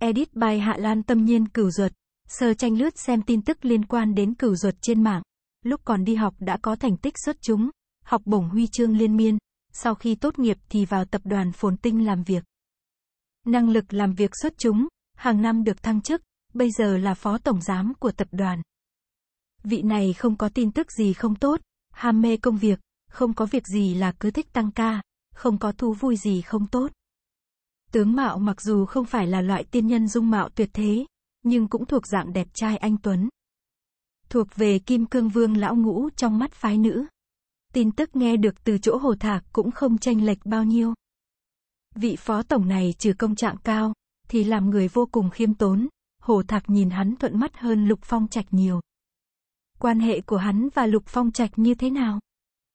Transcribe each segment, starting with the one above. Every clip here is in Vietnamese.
Edit by Hạ Lan Tâm Nhiên Cửu Duật. Sơ tranh lướt xem tin tức liên quan đến Cửu Duật trên mạng. Lúc còn đi học đã có thành tích xuất chúng, học bổng huy chương liên miên, sau khi tốt nghiệp thì vào tập đoàn Phồn Tinh làm việc. Năng lực làm việc xuất chúng, hàng năm được thăng chức, bây giờ là phó tổng giám của tập đoàn. Vị này không có tin tức gì không tốt, ham mê công việc, không có việc gì là cứ thích tăng ca, không có thú vui gì không tốt. Tướng mạo mặc dù không phải là loại tiên nhân dung mạo tuyệt thế, nhưng cũng thuộc dạng đẹp trai anh Tuấn. Thuộc về kim cương vương lão ngũ trong mắt phái nữ. Tin tức nghe được từ chỗ hồ thạc cũng không tranh lệch bao nhiêu. Vị phó tổng này trừ công trạng cao, thì làm người vô cùng khiêm tốn, hồ thạc nhìn hắn thuận mắt hơn lục phong trạch nhiều. Quan hệ của hắn và lục phong trạch như thế nào?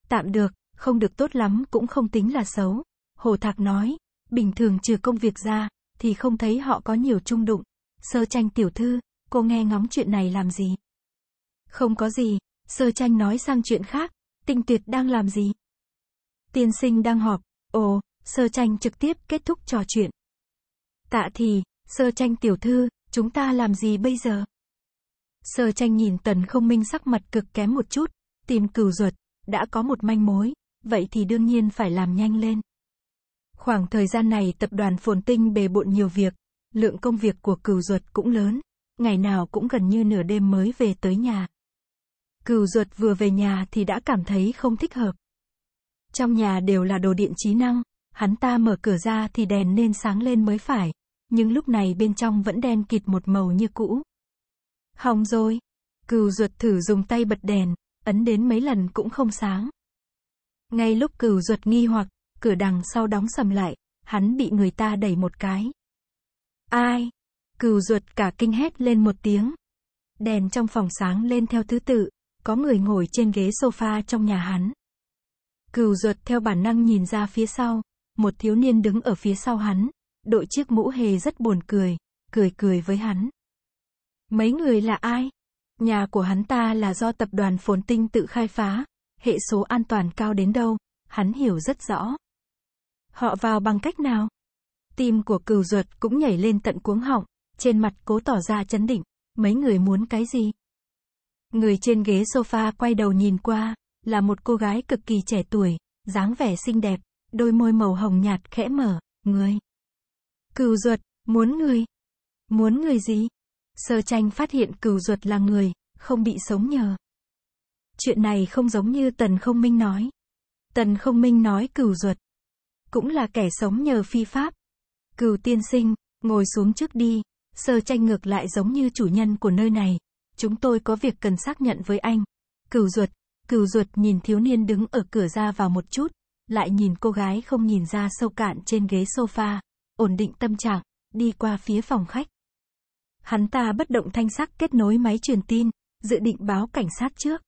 Tạm được, không được tốt lắm cũng không tính là xấu. Hồ Thạc nói, bình thường trừ công việc ra, thì không thấy họ có nhiều chung đụng. Sơ tranh tiểu thư, cô nghe ngóng chuyện này làm gì? Không có gì, sơ tranh nói sang chuyện khác, tinh tuyệt đang làm gì? Tiên sinh đang họp, ồ, sơ tranh trực tiếp kết thúc trò chuyện. Tạ thì, sơ tranh tiểu thư, chúng ta làm gì bây giờ? Sơ tranh nhìn tần không minh sắc mặt cực kém một chút, tìm cửu ruột, đã có một manh mối, vậy thì đương nhiên phải làm nhanh lên. Khoảng thời gian này tập đoàn Phồn Tinh bề bộn nhiều việc, lượng công việc của cửu ruột cũng lớn, ngày nào cũng gần như nửa đêm mới về tới nhà. Cửu ruột vừa về nhà thì đã cảm thấy không thích hợp. Trong nhà đều là đồ điện trí năng, hắn ta mở cửa ra thì đèn nên sáng lên mới phải, nhưng lúc này bên trong vẫn đen kịt một màu như cũ. Hỏng rồi. Cửu ruột thử dùng tay bật đèn, ấn đến mấy lần cũng không sáng. Ngay lúc cửu ruột nghi hoặc, cửa đằng sau đóng sầm lại, hắn bị người ta đẩy một cái. Ai? cừu ruột cả kinh hét lên một tiếng. Đèn trong phòng sáng lên theo thứ tự, có người ngồi trên ghế sofa trong nhà hắn. cừu ruột theo bản năng nhìn ra phía sau, một thiếu niên đứng ở phía sau hắn, đội chiếc mũ hề rất buồn cười, cười cười với hắn. Mấy người là ai? Nhà của hắn ta là do tập đoàn Phồn Tinh tự khai phá, hệ số an toàn cao đến đâu, hắn hiểu rất rõ. Họ vào bằng cách nào? Tim của cừu ruột cũng nhảy lên tận cuống họng, trên mặt cố tỏ ra chấn định, mấy người muốn cái gì? Người trên ghế sofa quay đầu nhìn qua, là một cô gái cực kỳ trẻ tuổi, dáng vẻ xinh đẹp, đôi môi màu hồng nhạt khẽ mở, người. Cừu ruột, muốn người. Muốn người gì? Sơ tranh phát hiện cừu ruột là người, không bị sống nhờ. Chuyện này không giống như Tần Không Minh nói. Tần Không Minh nói cừu ruột. Cũng là kẻ sống nhờ phi pháp. Cừu tiên sinh, ngồi xuống trước đi. Sơ tranh ngược lại giống như chủ nhân của nơi này. Chúng tôi có việc cần xác nhận với anh. Cừu ruột, cừu ruột nhìn thiếu niên đứng ở cửa ra vào một chút, lại nhìn cô gái không nhìn ra sâu cạn trên ghế sofa, ổn định tâm trạng, đi qua phía phòng khách. Hắn ta bất động thanh sắc kết nối máy truyền tin, dự định báo cảnh sát trước.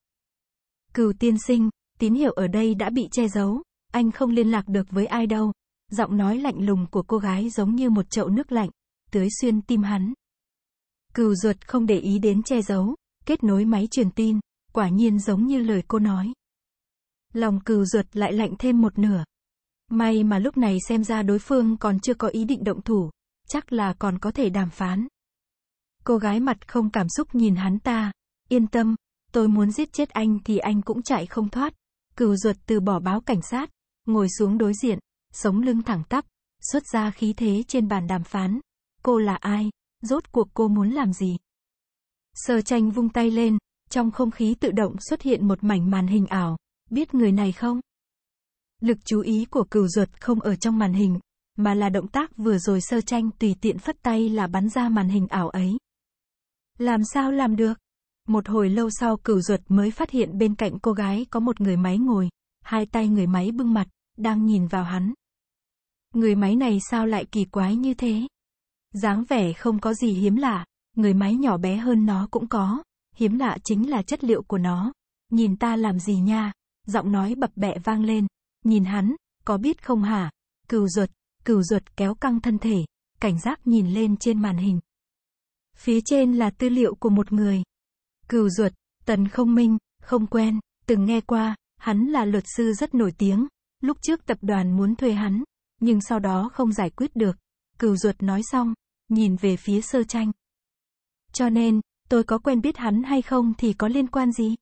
Cừu tiên sinh, tín hiệu ở đây đã bị che giấu, anh không liên lạc được với ai đâu. Giọng nói lạnh lùng của cô gái giống như một chậu nước lạnh, tưới xuyên tim hắn. Cừu ruột không để ý đến che giấu, kết nối máy truyền tin, quả nhiên giống như lời cô nói. Lòng cừu ruột lại lạnh thêm một nửa. May mà lúc này xem ra đối phương còn chưa có ý định động thủ, chắc là còn có thể đàm phán. Cô gái mặt không cảm xúc nhìn hắn ta, yên tâm, tôi muốn giết chết anh thì anh cũng chạy không thoát. Cừu ruột từ bỏ báo cảnh sát, ngồi xuống đối diện, sống lưng thẳng tắp, xuất ra khí thế trên bàn đàm phán. Cô là ai? Rốt cuộc cô muốn làm gì? Sơ tranh vung tay lên, trong không khí tự động xuất hiện một mảnh màn hình ảo. Biết người này không? Lực chú ý của cừu ruột không ở trong màn hình, mà là động tác vừa rồi sơ tranh tùy tiện phất tay là bắn ra màn hình ảo ấy. Làm sao làm được? Một hồi lâu sau cửu ruột mới phát hiện bên cạnh cô gái có một người máy ngồi, hai tay người máy bưng mặt, đang nhìn vào hắn. Người máy này sao lại kỳ quái như thế? dáng vẻ không có gì hiếm lạ, người máy nhỏ bé hơn nó cũng có, hiếm lạ chính là chất liệu của nó. Nhìn ta làm gì nha? Giọng nói bập bẹ vang lên, nhìn hắn, có biết không hả? Cừu ruột, cừu ruột kéo căng thân thể, cảnh giác nhìn lên trên màn hình. Phía trên là tư liệu của một người. Cừu ruột, Tần Không Minh, không quen, từng nghe qua, hắn là luật sư rất nổi tiếng, lúc trước tập đoàn muốn thuê hắn, nhưng sau đó không giải quyết được. Cừu ruột nói xong, nhìn về phía sơ tranh. Cho nên, tôi có quen biết hắn hay không thì có liên quan gì?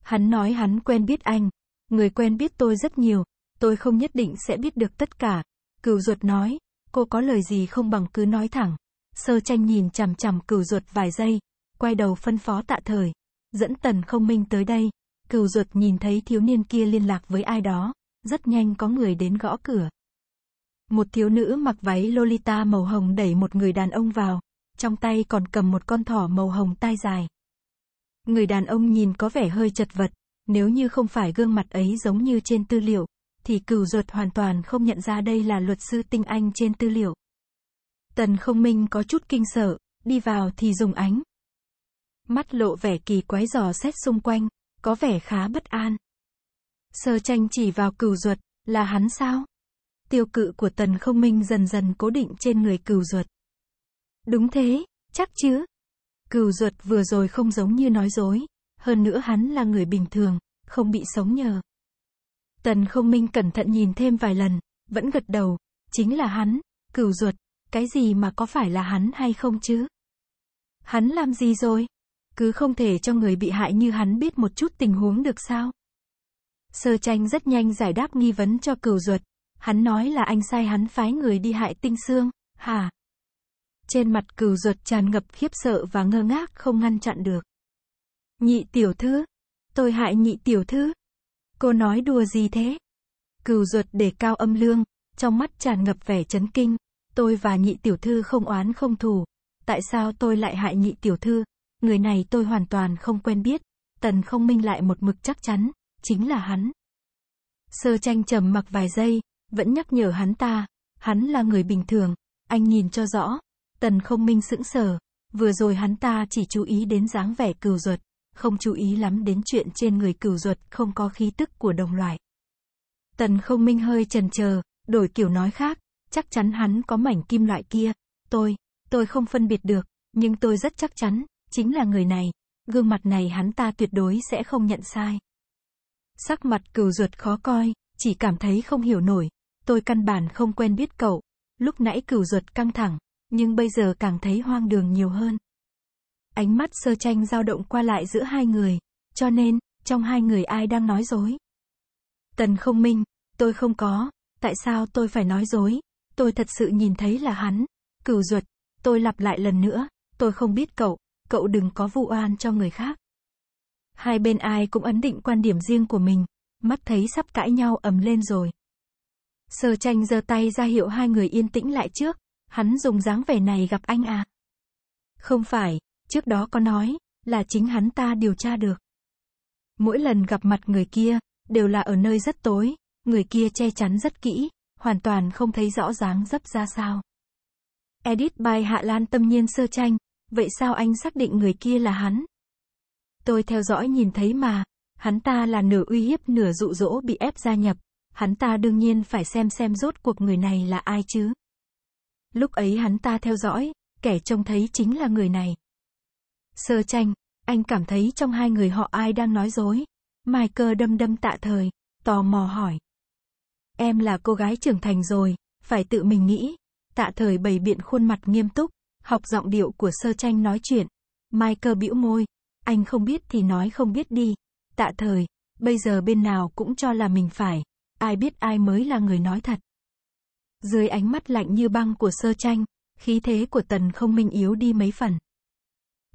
Hắn nói hắn quen biết anh. Người quen biết tôi rất nhiều, tôi không nhất định sẽ biết được tất cả. Cửu ruột nói, cô có lời gì không bằng cứ nói thẳng. Sơ tranh nhìn chằm chằm cửu ruột vài giây, quay đầu phân phó tạ thời. Dẫn tần không minh tới đây. Cửu ruột nhìn thấy thiếu niên kia liên lạc với ai đó. Rất nhanh có người đến gõ cửa. Một thiếu nữ mặc váy Lolita màu hồng đẩy một người đàn ông vào, trong tay còn cầm một con thỏ màu hồng tai dài. Người đàn ông nhìn có vẻ hơi chật vật, nếu như không phải gương mặt ấy giống như trên tư liệu, thì cửu ruột hoàn toàn không nhận ra đây là luật sư tinh anh trên tư liệu. Tần không minh có chút kinh sợ, đi vào thì dùng ánh. Mắt lộ vẻ kỳ quái dò xét xung quanh, có vẻ khá bất an. Sơ tranh chỉ vào cửu ruột, là hắn sao? Tiêu cự của tần không minh dần dần cố định trên người cửu ruột. Đúng thế, chắc chứ. Cửu ruột vừa rồi không giống như nói dối, hơn nữa hắn là người bình thường, không bị sống nhờ. Tần không minh cẩn thận nhìn thêm vài lần, vẫn gật đầu, chính là hắn, cửu ruột, cái gì mà có phải là hắn hay không chứ? Hắn làm gì rồi? Cứ không thể cho người bị hại như hắn biết một chút tình huống được sao? Sơ tranh rất nhanh giải đáp nghi vấn cho cửu ruột. Hắn nói là anh sai hắn phái người đi hại tinh xương, hả? Trên mặt cửu ruột tràn ngập khiếp sợ và ngơ ngác không ngăn chặn được. Nhị tiểu thư? Tôi hại nhị tiểu thư? Cô nói đùa gì thế? Cửu ruột để cao âm lương, trong mắt tràn ngập vẻ chấn kinh. Tôi và nhị tiểu thư không oán không thù. Tại sao tôi lại hại nhị tiểu thư? Người này tôi hoàn toàn không quen biết. Tần không minh lại một mực chắc chắn, chính là hắn. Sơ tranh trầm mặc vài giây, vẫn nhắc nhở hắn ta, hắn là người bình thường, anh nhìn cho rõ. Tần không minh sững sờ, vừa rồi hắn ta chỉ chú ý đến dáng vẻ cừu ruột, không chú ý lắm đến chuyện trên người cừu ruột không có khí tức của đồng loại. Tần không minh hơi chần chờ, đổi kiểu nói khác, chắc chắn hắn có mảnh kim loại kia, tôi, tôi không phân biệt được, nhưng tôi rất chắc chắn, chính là người này, gương mặt này hắn ta tuyệt đối sẽ không nhận sai. Sắc mặt cừu ruột khó coi, chỉ cảm thấy không hiểu nổi, tôi căn bản không quen biết cậu, lúc nãy cừu ruột căng thẳng, nhưng bây giờ càng thấy hoang đường nhiều hơn. Ánh mắt sơ tranh dao động qua lại giữa hai người, cho nên, trong hai người ai đang nói dối? Tần không minh, tôi không có, tại sao tôi phải nói dối? Tôi thật sự nhìn thấy là hắn, cửu ruột, tôi lặp lại lần nữa, tôi không biết cậu, cậu đừng có vụ oan cho người khác. Hai bên ai cũng ấn định quan điểm riêng của mình, mắt thấy sắp cãi nhau ầm lên rồi. Sơ tranh giơ tay ra hiệu hai người yên tĩnh lại trước, hắn dùng dáng vẻ này gặp anh à? Không phải, trước đó có nói, là chính hắn ta điều tra được. Mỗi lần gặp mặt người kia, đều là ở nơi rất tối, người kia che chắn rất kỹ, hoàn toàn không thấy rõ dáng dấp ra sao. Edit by Hạ Lan tâm nhiên sơ tranh, vậy sao anh xác định người kia là hắn? Tôi theo dõi nhìn thấy mà, hắn ta là nửa uy hiếp nửa dụ dỗ bị ép gia nhập, hắn ta đương nhiên phải xem xem rốt cuộc người này là ai chứ. Lúc ấy hắn ta theo dõi, kẻ trông thấy chính là người này. Sơ tranh, anh cảm thấy trong hai người họ ai đang nói dối. Michael đâm đâm tạ thời, tò mò hỏi. Em là cô gái trưởng thành rồi, phải tự mình nghĩ. Tạ thời bày biện khuôn mặt nghiêm túc, học giọng điệu của sơ tranh nói chuyện. Michael bĩu môi, anh không biết thì nói không biết đi. Tạ thời, bây giờ bên nào cũng cho là mình phải, ai biết ai mới là người nói thật. Dưới ánh mắt lạnh như băng của sơ tranh, khí thế của tần không minh yếu đi mấy phần.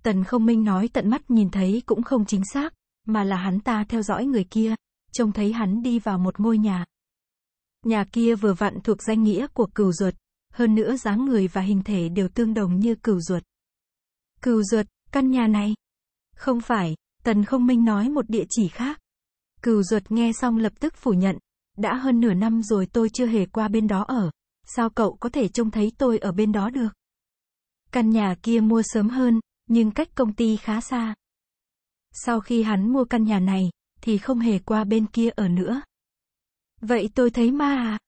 Tần không minh nói tận mắt nhìn thấy cũng không chính xác, mà là hắn ta theo dõi người kia, trông thấy hắn đi vào một ngôi nhà. Nhà kia vừa vặn thuộc danh nghĩa của cừu ruột, hơn nữa dáng người và hình thể đều tương đồng như cừu ruột. Cừu ruột, căn nhà này? Không phải, tần không minh nói một địa chỉ khác. Cừu ruột nghe xong lập tức phủ nhận, đã hơn nửa năm rồi tôi chưa hề qua bên đó ở. Sao cậu có thể trông thấy tôi ở bên đó được? Căn nhà kia mua sớm hơn, nhưng cách công ty khá xa. Sau khi hắn mua căn nhà này, thì không hề qua bên kia ở nữa. Vậy tôi thấy ma à?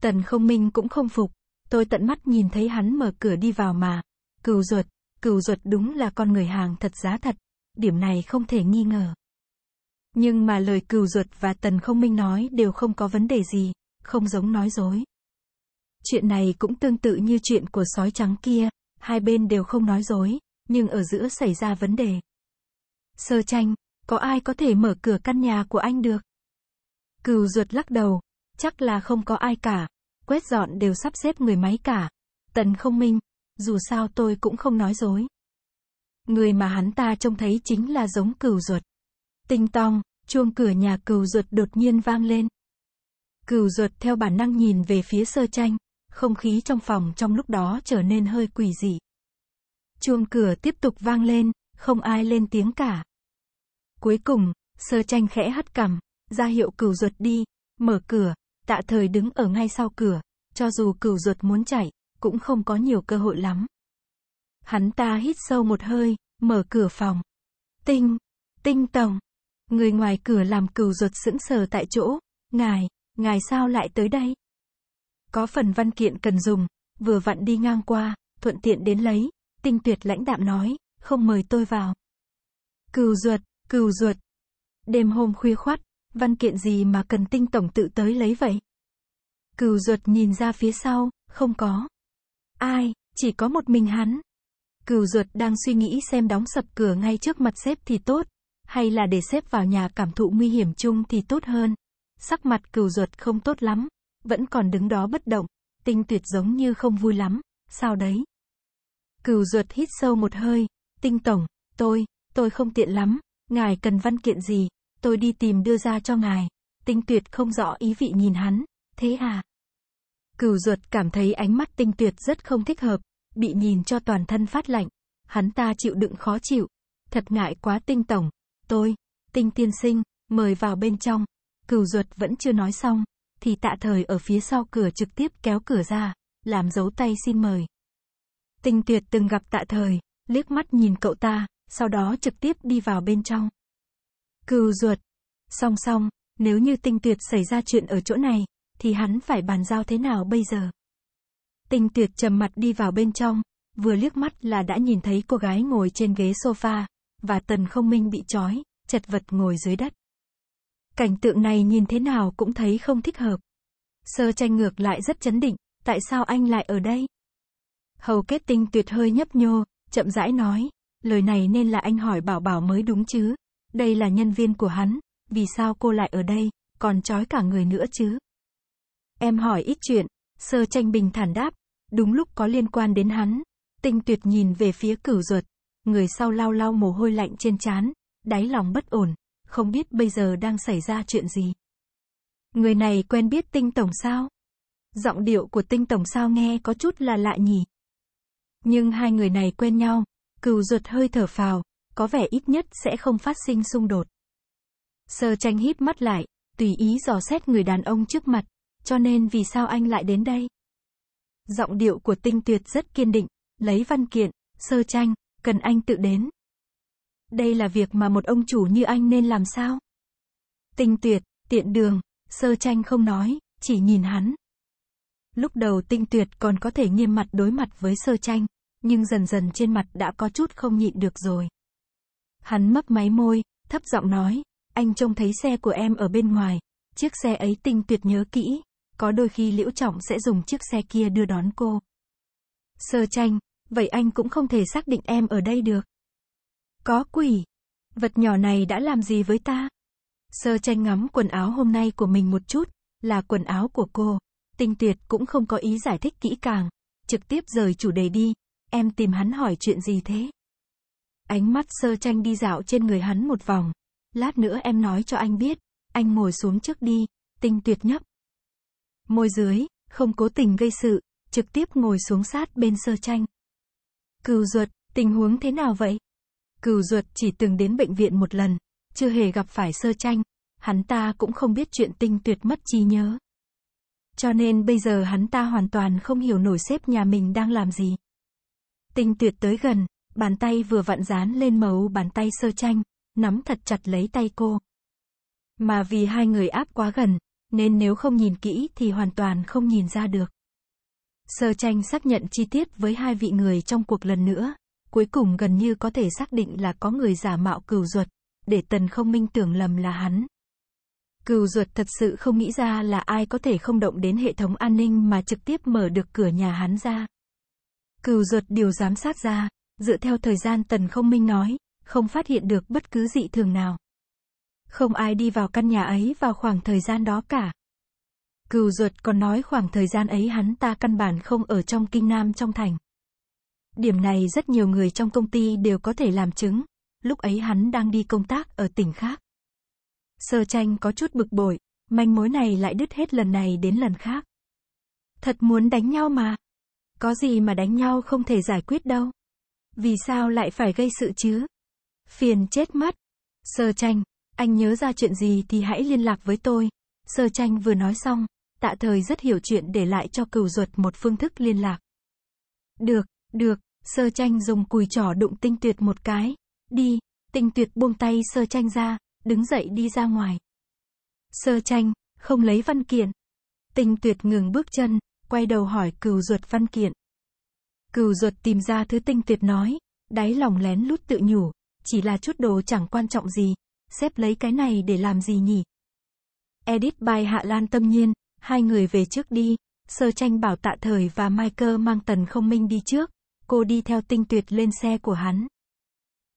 Tần không minh cũng không phục, tôi tận mắt nhìn thấy hắn mở cửa đi vào mà. Cừu ruột, cừu ruột đúng là con người hàng thật giá thật, điểm này không thể nghi ngờ. Nhưng mà lời cừu ruột và tần không minh nói đều không có vấn đề gì, không giống nói dối. Chuyện này cũng tương tự như chuyện của sói trắng kia, hai bên đều không nói dối, nhưng ở giữa xảy ra vấn đề. Sơ tranh, có ai có thể mở cửa căn nhà của anh được? Cừu ruột lắc đầu, chắc là không có ai cả, quét dọn đều sắp xếp người máy cả. Tần không minh, dù sao tôi cũng không nói dối. Người mà hắn ta trông thấy chính là giống cừu ruột. Tinh tong, chuông cửa nhà cừu ruột đột nhiên vang lên. Cừu ruột theo bản năng nhìn về phía sơ tranh, không khí trong phòng trong lúc đó trở nên hơi quỷ dị. Chuông cửa tiếp tục vang lên, không ai lên tiếng cả. Cuối cùng, sơ tranh khẽ hắt cằm, ra hiệu cừu ruột đi, mở cửa, tạ thời đứng ở ngay sau cửa, cho dù cừu ruột muốn chạy, cũng không có nhiều cơ hội lắm. Hắn ta hít sâu một hơi, mở cửa phòng. Tinh, tinh tổng. Người ngoài cửa làm cừu ruột sững sờ tại chỗ, ngài, ngài sao lại tới đây? Có phần văn kiện cần dùng, vừa vặn đi ngang qua, thuận tiện đến lấy, tinh tuyệt lãnh đạm nói, không mời tôi vào. Cừu ruột, cừu ruột. Đêm hôm khuya khoắt, văn kiện gì mà cần tinh tổng tự tới lấy vậy? Cừu ruột nhìn ra phía sau, không có. Ai, chỉ có một mình hắn. Cừu ruột đang suy nghĩ xem đóng sập cửa ngay trước mặt sếp thì tốt, hay là để sếp vào nhà cảm thụ nguy hiểm chung thì tốt hơn. Sắc mặt cừu ruột không tốt lắm, vẫn còn đứng đó bất động, tinh tuyệt giống như không vui lắm, sao đấy? Cừu ruột hít sâu một hơi, tinh tổng, tôi, tôi không tiện lắm, ngài cần văn kiện gì, tôi đi tìm đưa ra cho ngài. Tinh tuyệt không rõ ý vị nhìn hắn, thế à? Cừu ruột cảm thấy ánh mắt tinh tuyệt rất không thích hợp, bị nhìn cho toàn thân phát lạnh. Hắn ta chịu đựng khó chịu. Thật ngại quá tinh tổng. Tôi, tinh tiên sinh, mời vào bên trong. Cừu ruột vẫn chưa nói xong, thì tạ thời ở phía sau cửa trực tiếp kéo cửa ra, làm dấu tay xin mời. Tinh tuyệt từng gặp tạ thời, liếc mắt nhìn cậu ta, sau đó trực tiếp đi vào bên trong. Cừu ruột. Song song, nếu như tinh tuyệt xảy ra chuyện ở chỗ này, thì hắn phải bàn giao thế nào bây giờ? Tinh tuyệt trầm mặt đi vào bên trong, vừa liếc mắt là đã nhìn thấy cô gái ngồi trên ghế sofa, và tần không minh bị trói, chật vật ngồi dưới đất. Cảnh tượng này nhìn thế nào cũng thấy không thích hợp. Sơ tranh ngược lại rất chấn định, tại sao anh lại ở đây? Hầu kết tinh tuyệt hơi nhấp nhô, chậm rãi nói, lời này nên là anh hỏi bảo bảo mới đúng chứ. Đây là nhân viên của hắn, vì sao cô lại ở đây, còn trói cả người nữa chứ? Em hỏi ít chuyện, sơ tranh bình thản đáp, đúng lúc có liên quan đến hắn. Tinh tuyệt nhìn về phía cửu ruột, người sau lau lau mồ hôi lạnh trên trán, đáy lòng bất ổn, không biết bây giờ đang xảy ra chuyện gì. Người này quen biết tinh tổng sao? Giọng điệu của tinh tổng sao nghe có chút là lạ nhỉ? Nhưng hai người này quen nhau, cừu ruột hơi thở phào, có vẻ ít nhất sẽ không phát sinh xung đột. Sơ tranh híp mắt lại, tùy ý dò xét người đàn ông trước mặt, cho nên vì sao anh lại đến đây? Giọng điệu của tinh tuyệt rất kiên định, lấy văn kiện, sơ tranh, cần anh tự đến. Đây là việc mà một ông chủ như anh nên làm sao? Tinh tuyệt, tiện đường, sơ tranh không nói, chỉ nhìn hắn. Lúc đầu tinh tuyệt còn có thể nghiêm mặt đối mặt với sơ tranh, nhưng dần dần trên mặt đã có chút không nhịn được rồi. Hắn mấp máy môi, thấp giọng nói, anh trông thấy xe của em ở bên ngoài, chiếc xe ấy tinh tuyệt nhớ kỹ, có đôi khi Liễu Trọng sẽ dùng chiếc xe kia đưa đón cô. Sơ tranh, vậy anh cũng không thể xác định em ở đây được. Có quỷ. Vật nhỏ này đã làm gì với ta? Sơ tranh ngắm quần áo hôm nay của mình một chút, là quần áo của cô. Tinh tuyệt cũng không có ý giải thích kỹ càng. Trực tiếp rời chủ đề đi. Em tìm hắn hỏi chuyện gì thế? Ánh mắt sơ tranh đi dạo trên người hắn một vòng. Lát nữa em nói cho anh biết. Anh ngồi xuống trước đi. Tinh tuyệt nhấp. Môi dưới, không cố tình gây sự, trực tiếp ngồi xuống sát bên sơ tranh. Cừu ruột, tình huống thế nào vậy? Cừu ruột chỉ từng đến bệnh viện một lần, chưa hề gặp phải sơ tranh, hắn ta cũng không biết chuyện tinh tuyệt mất trí nhớ. Cho nên bây giờ hắn ta hoàn toàn không hiểu nổi sếp nhà mình đang làm gì. Tinh tuyệt tới gần, bàn tay vừa vặn dán lên mấu bàn tay sơ tranh, nắm thật chặt lấy tay cô. Mà vì hai người áp quá gần, nên nếu không nhìn kỹ thì hoàn toàn không nhìn ra được. Sơ tranh xác nhận chi tiết với hai vị người trong cuộc lần nữa, cuối cùng gần như có thể xác định là có người giả mạo cừu ruột, để tần không minh tưởng lầm là hắn. Cừu ruột thật sự không nghĩ ra là ai có thể không động đến hệ thống an ninh mà trực tiếp mở được cửa nhà hắn ra. Cừu ruột điều giám sát ra, dựa theo thời gian Tần Không Minh nói, không phát hiện được bất cứ dị thường nào. Không ai đi vào căn nhà ấy vào khoảng thời gian đó cả. Cừu ruột còn nói khoảng thời gian ấy hắn ta căn bản không ở trong kinh nam trong thành. Điểm này rất nhiều người trong công ty đều có thể làm chứng, lúc ấy hắn đang đi công tác ở tỉnh khác. Sơ tranh có chút bực bội, manh mối này lại đứt hết lần này đến lần khác. Thật muốn đánh nhau mà. Có gì mà đánh nhau không thể giải quyết đâu. Vì sao lại phải gây sự chứ? Phiền chết mất. Sơ tranh, anh nhớ ra chuyện gì thì hãy liên lạc với tôi. Sơ tranh vừa nói xong, tạ thời rất hiểu chuyện để lại cho cừu ruột một phương thức liên lạc. Được, được, sơ tranh dùng cùi trỏ đụng tinh tuyệt một cái. Đi, tinh tuyệt buông tay sơ tranh ra, đứng dậy đi ra ngoài. Sơ tranh, không lấy văn kiện. Tinh tuyệt ngừng bước chân, quay đầu hỏi cừu ruột văn kiện. Cừu ruột tìm ra thứ tinh tuyệt nói, đáy lòng lén lút tự nhủ, chỉ là chút đồ chẳng quan trọng gì, xếp lấy cái này để làm gì nhỉ? Edit bài Hạ Lan Tâm Nhiên, hai người về trước đi, sơ tranh bảo tạ thời và Michael mang tần không minh đi trước, cô đi theo tinh tuyệt lên xe của hắn.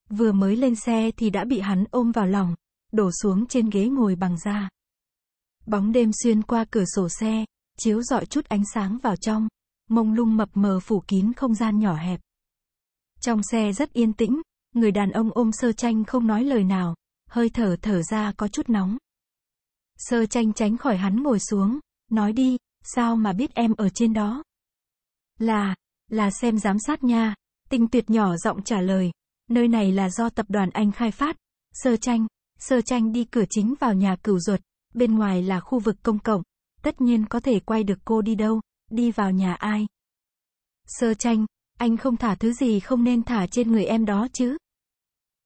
Vừa mới lên xe thì đã bị hắn ôm vào lòng, đổ xuống trên ghế ngồi bằng da. Bóng đêm xuyên qua cửa sổ xe, chiếu dọi chút ánh sáng vào trong, mông lung mập mờ phủ kín không gian nhỏ hẹp. Trong xe rất yên tĩnh, người đàn ông ôm sơ tranh không nói lời nào, hơi thở thở ra có chút nóng. Sơ tranh tránh khỏi hắn ngồi xuống, nói đi, sao mà biết em ở trên đó? Là, là xem giám sát nha, tinh tuyệt nhỏ giọng trả lời, nơi này là do tập đoàn anh khai phát, sơ tranh, sơ tranh đi cửa chính vào nhà cửu ruột, bên ngoài là khu vực công cộng, tất nhiên có thể quay được cô đi đâu, đi vào nhà ai. Sơ tranh, anh không thả thứ gì không nên thả trên người em đó chứ.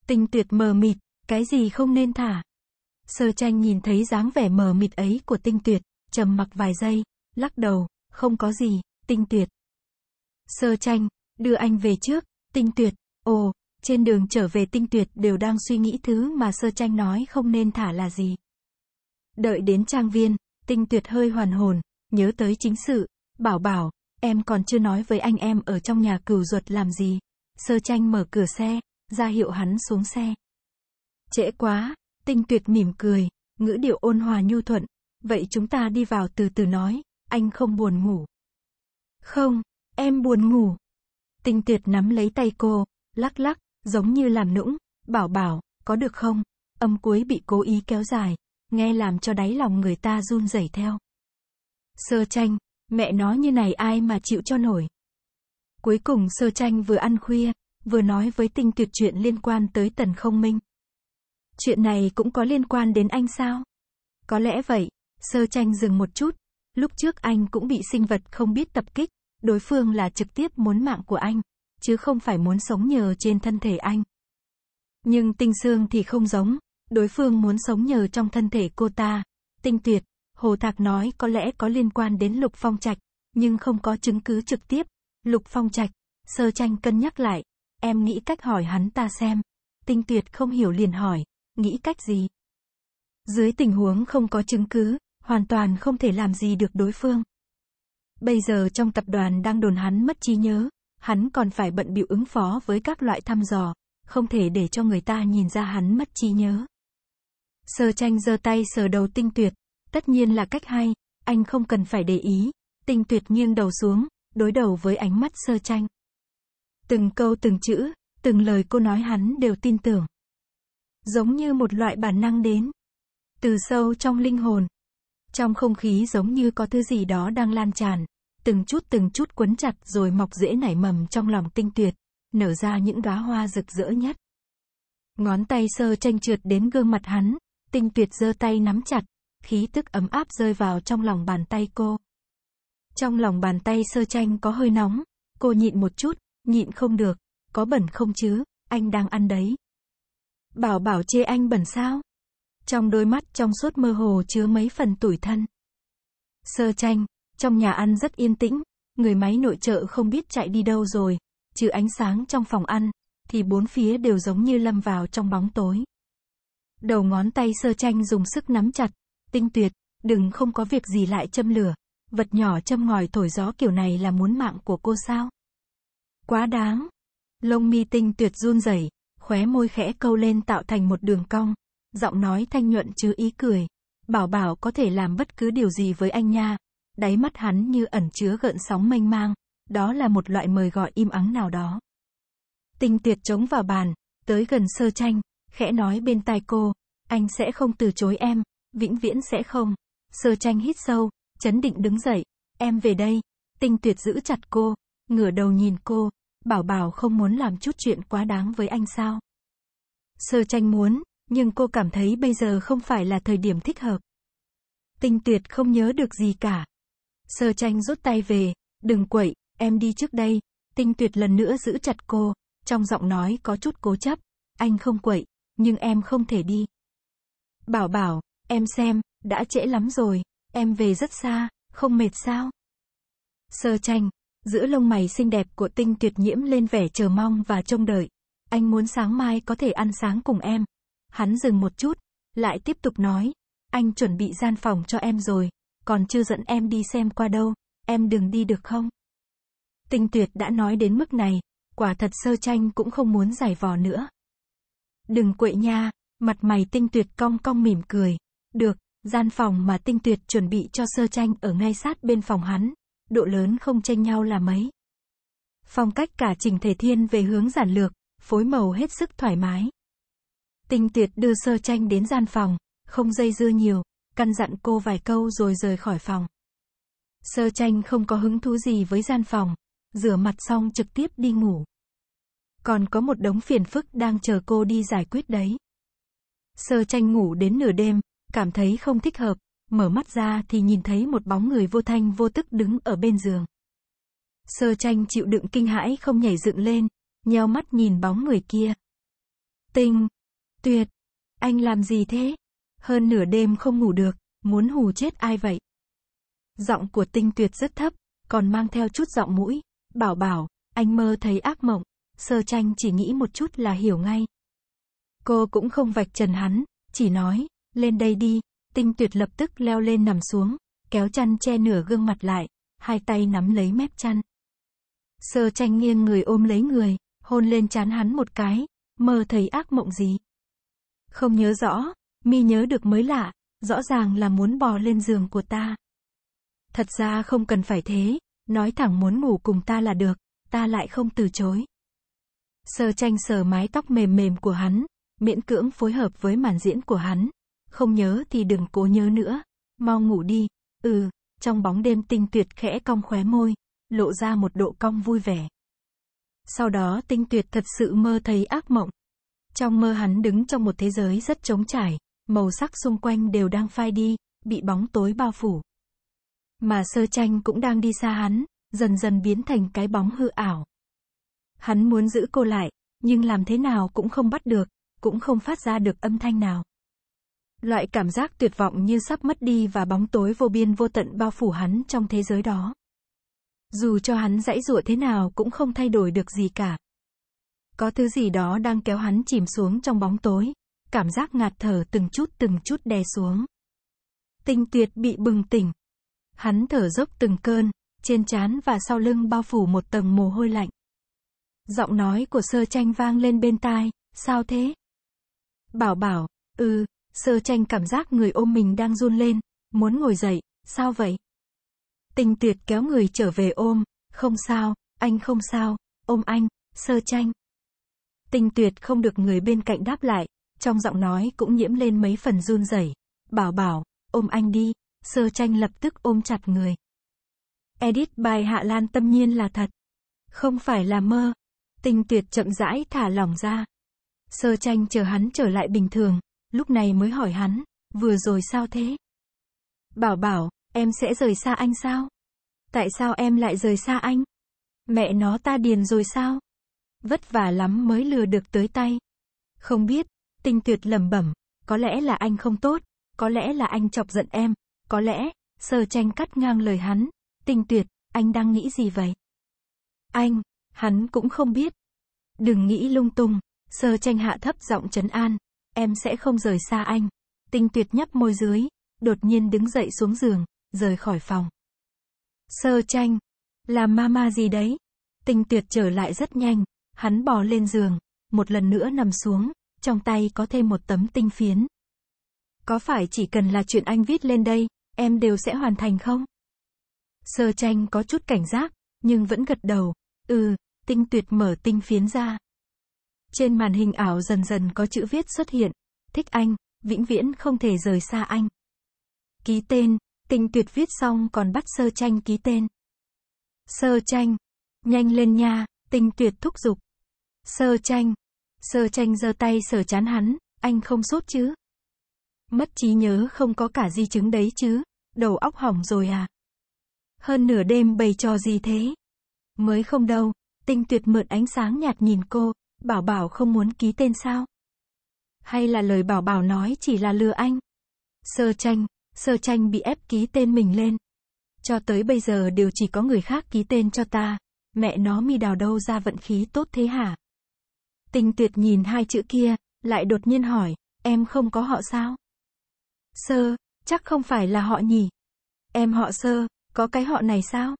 Tinh tuyệt mờ mịt, cái gì không nên thả. Sơ tranh nhìn thấy dáng vẻ mờ mịt ấy của tinh tuyệt, trầm mặc vài giây, lắc đầu, không có gì, tinh tuyệt. Sơ tranh, đưa anh về trước, tinh tuyệt, ồ, trên đường trở về tinh tuyệt đều đang suy nghĩ thứ mà sơ tranh nói không nên thả là gì. Đợi đến trang viên, tinh tuyệt hơi hoàn hồn, nhớ tới chính sự, bảo bảo, em còn chưa nói với anh em ở trong nhà cừu ruột làm gì. Sơ tranh mở cửa xe, ra hiệu hắn xuống xe. Trễ quá, tinh tuyệt mỉm cười, ngữ điệu ôn hòa nhu thuận, vậy chúng ta đi vào từ từ nói, anh không buồn ngủ. Không, em buồn ngủ. Tinh tuyệt nắm lấy tay cô, lắc lắc, giống như làm nũng, bảo bảo, có được không? Âm cuối bị cố ý kéo dài, nghe làm cho đáy lòng người ta run rẩy theo. Sơ tranh, mẹ nó như này ai mà chịu cho nổi. Cuối cùng sơ tranh vừa ăn khuya, vừa nói với tinh tuyệt chuyện liên quan tới tần không minh. Chuyện này cũng có liên quan đến anh sao? Có lẽ vậy, sơ tranh dừng một chút, lúc trước anh cũng bị sinh vật không biết tập kích, đối phương là trực tiếp muốn mạng của anh, chứ không phải muốn sống nhờ trên thân thể anh. Nhưng tinh xương thì không giống, đối phương muốn sống nhờ trong thân thể cô ta. Tinh tuyệt, Hồ Thạc nói có lẽ có liên quan đến Lục Phong Trạch, nhưng không có chứng cứ trực tiếp. Lục Phong Trạch, sơ tranh cân nhắc lại, em nghĩ cách hỏi hắn ta xem. Tinh tuyệt không hiểu liền hỏi, nghĩ cách gì? Dưới tình huống không có chứng cứ, hoàn toàn không thể làm gì được đối phương. Bây giờ trong tập đoàn đang đồn hắn mất trí nhớ, hắn còn phải bận bịu ứng phó với các loại thăm dò, không thể để cho người ta nhìn ra hắn mất trí nhớ. Sơ tranh giơ tay sờ đầu tinh tuyệt, tất nhiên là cách hay, anh không cần phải để ý, tinh tuyệt nghiêng đầu xuống, đối đầu với ánh mắt sơ tranh. Từng câu từng chữ, từng lời cô nói hắn đều tin tưởng. Giống như một loại bản năng đến. Từ sâu trong linh hồn. Trong không khí giống như có thứ gì đó đang lan tràn, từng chút từng chút quấn chặt rồi mọc rễ nảy mầm trong lòng tinh tuyệt, nở ra những đóa hoa rực rỡ nhất. Ngón tay sơ tranh trượt đến gương mặt hắn, tinh tuyệt giơ tay nắm chặt, khí tức ấm áp rơi vào trong lòng bàn tay cô. Trong lòng bàn tay sơ tranh có hơi nóng, cô nhịn một chút, nhịn không được, có bẩn không chứ, anh đang ăn đấy. Bảo bảo chê anh bẩn sao? Trong đôi mắt trong suốt mơ hồ chứa mấy phần tủi thân. Sơ tranh, trong nhà ăn rất yên tĩnh, người máy nội trợ không biết chạy đi đâu rồi, trừ ánh sáng trong phòng ăn, thì bốn phía đều giống như lâm vào trong bóng tối. Đầu ngón tay sơ tranh dùng sức nắm chặt, Tinh tuyệt, đừng không có việc gì lại châm lửa. Vật nhỏ châm ngòi thổi gió kiểu này là muốn mạng của cô sao? Quá đáng. Lông mi tinh tuyệt run rẩy, khóe môi khẽ câu lên tạo thành một đường cong. Giọng nói thanh nhuận chứ ý cười. Bảo bảo có thể làm bất cứ điều gì với anh nha. Đáy mắt hắn như ẩn chứa gợn sóng mênh mang. Đó là một loại mời gọi im ắng nào đó. Tinh tuyệt chống vào bàn, tới gần sơ tranh, khẽ nói bên tai cô, anh sẽ không từ chối em, vĩnh viễn sẽ không. Sơ tranh hít sâu, chấn định đứng dậy, em về đây. Tinh tuyệt giữ chặt cô, ngửa đầu nhìn cô, bảo bảo không muốn làm chút chuyện quá đáng với anh sao. Sơ tranh muốn, nhưng cô cảm thấy bây giờ không phải là thời điểm thích hợp. Tinh tuyệt không nhớ được gì cả. Sơ tranh rút tay về, đừng quậy, em đi trước đây. Tinh tuyệt lần nữa giữ chặt cô, trong giọng nói có chút cố chấp. Anh không quậy, nhưng em không thể đi. Bảo bảo, em xem, đã trễ lắm rồi, em về rất xa, không mệt sao? Sơ tranh, giữa lông mày xinh đẹp của tinh tuyệt nhiễm lên vẻ chờ mong và trông đợi. Anh muốn sáng mai có thể ăn sáng cùng em. Hắn dừng một chút, lại tiếp tục nói, anh chuẩn bị gian phòng cho em rồi, còn chưa dẫn em đi xem qua đâu, em đừng đi được không? Tinh tuyệt đã nói đến mức này, quả thật sơ tranh cũng không muốn giải vò nữa. Đừng quậy nha, mặt mày tinh tuyệt cong cong mỉm cười. Được, gian phòng mà tinh tuyệt chuẩn bị cho sơ tranh ở ngay sát bên phòng hắn, độ lớn không tranh nhau là mấy. Phong cách cả trình thể thiên về hướng giản lược, phối màu hết sức thoải mái. Tinh tuyệt đưa sơ tranh đến gian phòng, không dây dưa nhiều, căn dặn cô vài câu rồi rời khỏi phòng. Sơ tranh không có hứng thú gì với gian phòng, rửa mặt xong trực tiếp đi ngủ. Còn có một đống phiền phức đang chờ cô đi giải quyết đấy. Sơ tranh ngủ đến nửa đêm, cảm thấy không thích hợp, mở mắt ra thì nhìn thấy một bóng người vô thanh vô tức đứng ở bên giường. Sơ tranh chịu đựng kinh hãi không nhảy dựng lên, nheo mắt nhìn bóng người kia. Tinh, tuyệt, anh làm gì thế? Hơn nửa đêm không ngủ được, muốn hù chết ai vậy? Giọng của tinh tuyệt rất thấp, còn mang theo chút giọng mũi, bảo bảo, anh mơ thấy ác mộng, sơ tranh chỉ nghĩ một chút là hiểu ngay. Cô cũng không vạch trần hắn, chỉ nói, lên đây đi, tinh tuyệt lập tức leo lên nằm xuống, kéo chăn che nửa gương mặt lại, hai tay nắm lấy mép chăn. Sơ tranh nghiêng người ôm lấy người, hôn lên chán hắn một cái, mơ thấy ác mộng gì. Không nhớ rõ, mi nhớ được mới lạ, rõ ràng là muốn bò lên giường của ta. Thật ra không cần phải thế, nói thẳng muốn ngủ cùng ta là được, ta lại không từ chối. Sơ tranh sờ mái tóc mềm mềm của hắn, miễn cưỡng phối hợp với màn diễn của hắn. Không nhớ thì đừng cố nhớ nữa, mau ngủ đi, ừ, trong bóng đêm tinh tuyệt khẽ cong khóe môi, lộ ra một độ cong vui vẻ. Sau đó tinh tuyệt thật sự mơ thấy ác mộng. Trong mơ hắn đứng trong một thế giới rất trống trải, màu sắc xung quanh đều đang phai đi, bị bóng tối bao phủ. Mà sơ tranh cũng đang đi xa hắn, dần dần biến thành cái bóng hư ảo. Hắn muốn giữ cô lại, nhưng làm thế nào cũng không bắt được, cũng không phát ra được âm thanh nào. Loại cảm giác tuyệt vọng như sắp mất đi và bóng tối vô biên vô tận bao phủ hắn trong thế giới đó. Dù cho hắn dãy dụa thế nào cũng không thay đổi được gì cả. Có thứ gì đó đang kéo hắn chìm xuống trong bóng tối, cảm giác ngạt thở từng chút từng chút đè xuống. Tinh tuyệt bị bừng tỉnh. Hắn thở dốc từng cơn, trên trán và sau lưng bao phủ một tầng mồ hôi lạnh. Giọng nói của sơ tranh vang lên bên tai, sao thế? Bảo bảo, ừ, sơ tranh cảm giác người ôm mình đang run lên, muốn ngồi dậy, sao vậy? Tình tuyệt kéo người trở về ôm, không sao, anh không sao, ôm anh, sơ tranh. Tình tuyệt không được người bên cạnh đáp lại, trong giọng nói cũng nhiễm lên mấy phần run rẩy. Bảo bảo, ôm anh đi, sơ tranh lập tức ôm chặt người. Edit bài Hạ Lan tâm nhiên là thật. Không phải là mơ. Tình tuyệt chậm rãi thả lỏng ra. Sơ tranh chờ hắn trở lại bình thường, lúc này mới hỏi hắn, vừa rồi sao thế? Bảo bảo, em sẽ rời xa anh sao? Tại sao em lại rời xa anh? Mẹ nó ta điền rồi sao? Vất vả lắm mới lừa được tới tay. Không biết, tinh tuyệt lẩm bẩm, có lẽ là anh không tốt, có lẽ là anh chọc giận em, có lẽ, sơ tranh cắt ngang lời hắn, tinh tuyệt, anh đang nghĩ gì vậy? Anh, hắn cũng không biết. Đừng nghĩ lung tung, Sơ tranh hạ thấp giọng trấn an, em sẽ không rời xa anh. Tinh tuyệt nhấp môi dưới, đột nhiên đứng dậy xuống giường, rời khỏi phòng. Sơ tranh, làm mama gì đấy? Tinh tuyệt trở lại rất nhanh, hắn bò lên giường, một lần nữa nằm xuống, trong tay có thêm một tấm tinh phiến. Có phải chỉ cần là chuyện anh viết lên đây, em đều sẽ hoàn thành không? Sơ tranh có chút cảnh giác, nhưng vẫn gật đầu. Ừ, tinh tuyệt mở tinh phiến ra. Trên màn hình ảo dần dần có chữ viết xuất hiện. Thích anh, vĩnh viễn không thể rời xa anh. Ký tên, tình tuyệt viết xong còn bắt sơ tranh ký tên. Sơ tranh, nhanh lên nha, tình tuyệt thúc giục. Sơ tranh, sơ tranh giơ tay sờ chán hắn, anh không sốt chứ? Mất trí nhớ không có cả di chứng đấy chứ, đầu óc hỏng rồi à? Hơn nửa đêm bày trò gì thế? Mới không đâu, tinh tuyệt mượn ánh sáng nhạt nhìn cô, bảo bảo không muốn ký tên sao? Hay là lời bảo bảo nói chỉ là lừa anh? Sơ tranh, sơ tranh bị ép ký tên mình lên. Cho tới bây giờ đều chỉ có người khác ký tên cho ta. Mẹ nó mi đào đâu ra vận khí tốt thế hả? Tinh tuyệt nhìn hai chữ kia, lại đột nhiên hỏi, em không có họ sao? Sơ, chắc không phải là họ nhỉ? Em họ sơ, có cái họ này sao?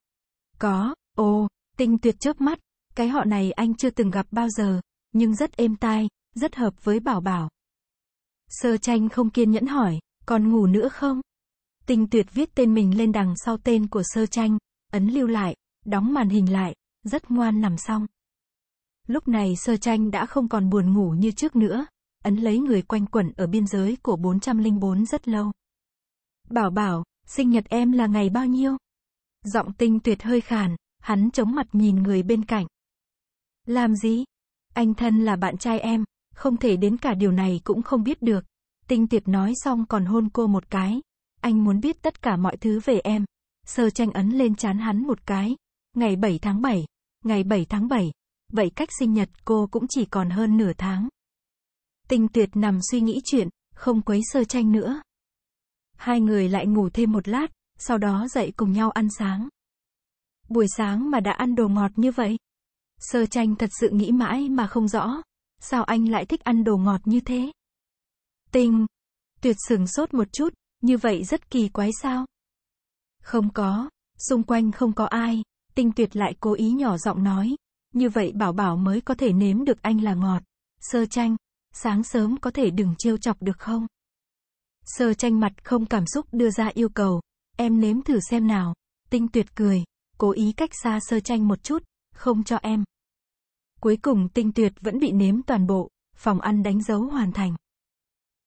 Có, ồ, tinh tuyệt chớp mắt, cái họ này anh chưa từng gặp bao giờ, nhưng rất êm tai, rất hợp với bảo bảo. Sơ tranh không kiên nhẫn hỏi, còn ngủ nữa không? Tinh tuyệt viết tên mình lên đằng sau tên của sơ tranh, ấn lưu lại, đóng màn hình lại, rất ngoan nằm xong. Lúc này sơ tranh đã không còn buồn ngủ như trước nữa, ấn lấy người quanh quẩn ở biên giới của 404 rất lâu. Bảo bảo, sinh nhật em là ngày bao nhiêu? Giọng tinh tuyệt hơi khàn, hắn chống mặt nhìn người bên cạnh. Làm gì? Anh thân là bạn trai em, không thể đến cả điều này cũng không biết được. Tinh tuyệt nói xong còn hôn cô một cái. Anh muốn biết tất cả mọi thứ về em. Sơ tranh ấn lên chán hắn một cái. Ngày 7 tháng 7. Ngày 7 tháng 7. Vậy cách sinh nhật cô cũng chỉ còn hơn nửa tháng. Tinh tuyệt nằm suy nghĩ chuyện, không quấy sơ tranh nữa. Hai người lại ngủ thêm một lát, sau đó dậy cùng nhau ăn sáng. Buổi sáng mà đã ăn đồ ngọt như vậy? Sơ tranh thật sự nghĩ mãi mà không rõ. Sao anh lại thích ăn đồ ngọt như thế? Tinh. Tuyệt sửng sốt một chút, như vậy rất kỳ quái sao? Không có, xung quanh không có ai, tinh tuyệt lại cố ý nhỏ giọng nói. Như vậy bảo bảo mới có thể nếm được anh là ngọt. Sơ tranh, sáng sớm có thể đừng trêu chọc được không? Sơ tranh mặt không cảm xúc đưa ra yêu cầu. Em nếm thử xem nào. Tinh tuyệt cười, cố ý cách xa sơ tranh một chút, không cho em. Cuối cùng tinh tuyệt vẫn bị nếm toàn bộ, phòng ăn đánh dấu hoàn thành.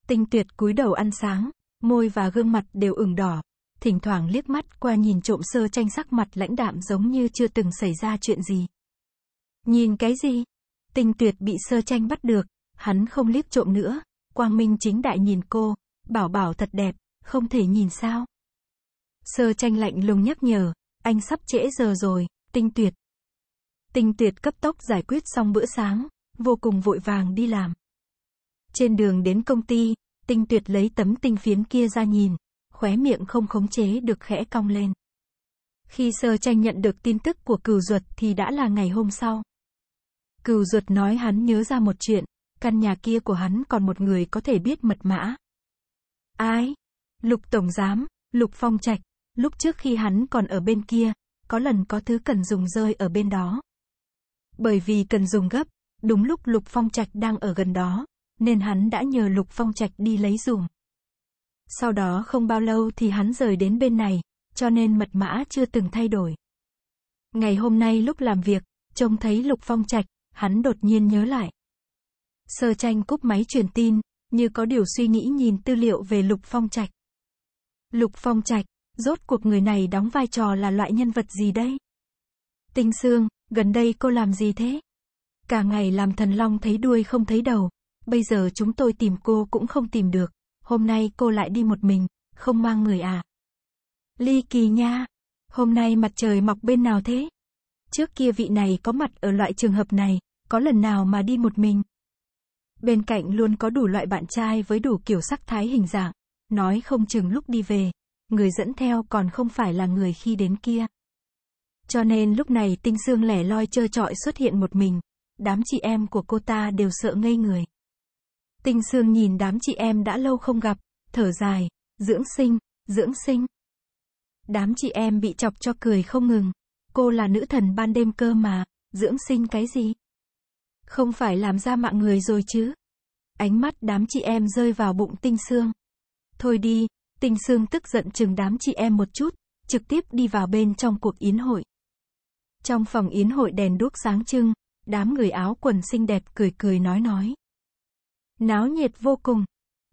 Tinh tuyệt cúi đầu ăn sáng, môi và gương mặt đều ửng đỏ, thỉnh thoảng liếc mắt qua nhìn trộm sơ tranh sắc mặt lãnh đạm giống như chưa từng xảy ra chuyện gì. Nhìn cái gì? Tinh tuyệt bị sơ tranh bắt được, hắn không liếc trộm nữa, quang minh chính đại nhìn cô, bảo bảo thật đẹp, không thể nhìn sao. Sơ tranh lạnh lùng nhắc nhở, anh sắp trễ giờ rồi, tinh tuyệt. Tinh tuyệt cấp tốc giải quyết xong bữa sáng, vô cùng vội vàng đi làm. Trên đường đến công ty, tinh tuyệt lấy tấm tinh phiến kia ra nhìn, khóe miệng không khống chế được khẽ cong lên. Khi sơ tranh nhận được tin tức của cừu ruột thì đã là ngày hôm sau. Cừu ruột nói hắn nhớ ra một chuyện, căn nhà kia của hắn còn một người có thể biết mật mã. Ai? Lục Tổng Giám, Lục Phong Trạch, lúc trước khi hắn còn ở bên kia, có lần có thứ cần dùng rơi ở bên đó. Bởi vì cần dùng gấp, đúng lúc Lục Phong Trạch đang ở gần đó, nên hắn đã nhờ Lục Phong Trạch đi lấy dùm. Sau đó không bao lâu thì hắn rời đến bên này, cho nên mật mã chưa từng thay đổi. Ngày hôm nay lúc làm việc, trông thấy Lục Phong Trạch, hắn đột nhiên nhớ lại. Sơ tranh cúp máy truyền tin, như có điều suy nghĩ nhìn tư liệu về Lục Phong Trạch. Lục Phong Trạch, rốt cuộc người này đóng vai trò là loại nhân vật gì đây? Tinh Sương, gần đây cô làm gì thế? Cả ngày làm thần long thấy đuôi không thấy đầu, bây giờ chúng tôi tìm cô cũng không tìm được, hôm nay cô lại đi một mình, không mang người à? Ly kỳ nha, hôm nay mặt trời mọc bên nào thế? Trước kia vị này có mặt ở loại trường hợp này, có lần nào mà đi một mình? Bên cạnh luôn có đủ loại bạn trai với đủ kiểu sắc thái hình dạng, nói không chừng lúc đi về, người dẫn theo còn không phải là người khi đến kia. Cho nên lúc này tinh xương lẻ loi trơ trọi xuất hiện một mình, đám chị em của cô ta đều sợ ngây người. Tinh xương nhìn đám chị em đã lâu không gặp, thở dài, dưỡng sinh, dưỡng sinh. Đám chị em bị chọc cho cười không ngừng. Cô là nữ thần ban đêm cơ mà, dưỡng sinh cái gì? Không phải làm ra mạng người rồi chứ? Ánh mắt đám chị em rơi vào bụng tinh xương. Thôi đi, tinh xương tức giận chừng đám chị em một chút, trực tiếp đi vào bên trong cuộc yến hội. Trong phòng yến hội đèn đuốc sáng trưng, đám người áo quần xinh đẹp cười cười nói nói. Náo nhiệt vô cùng.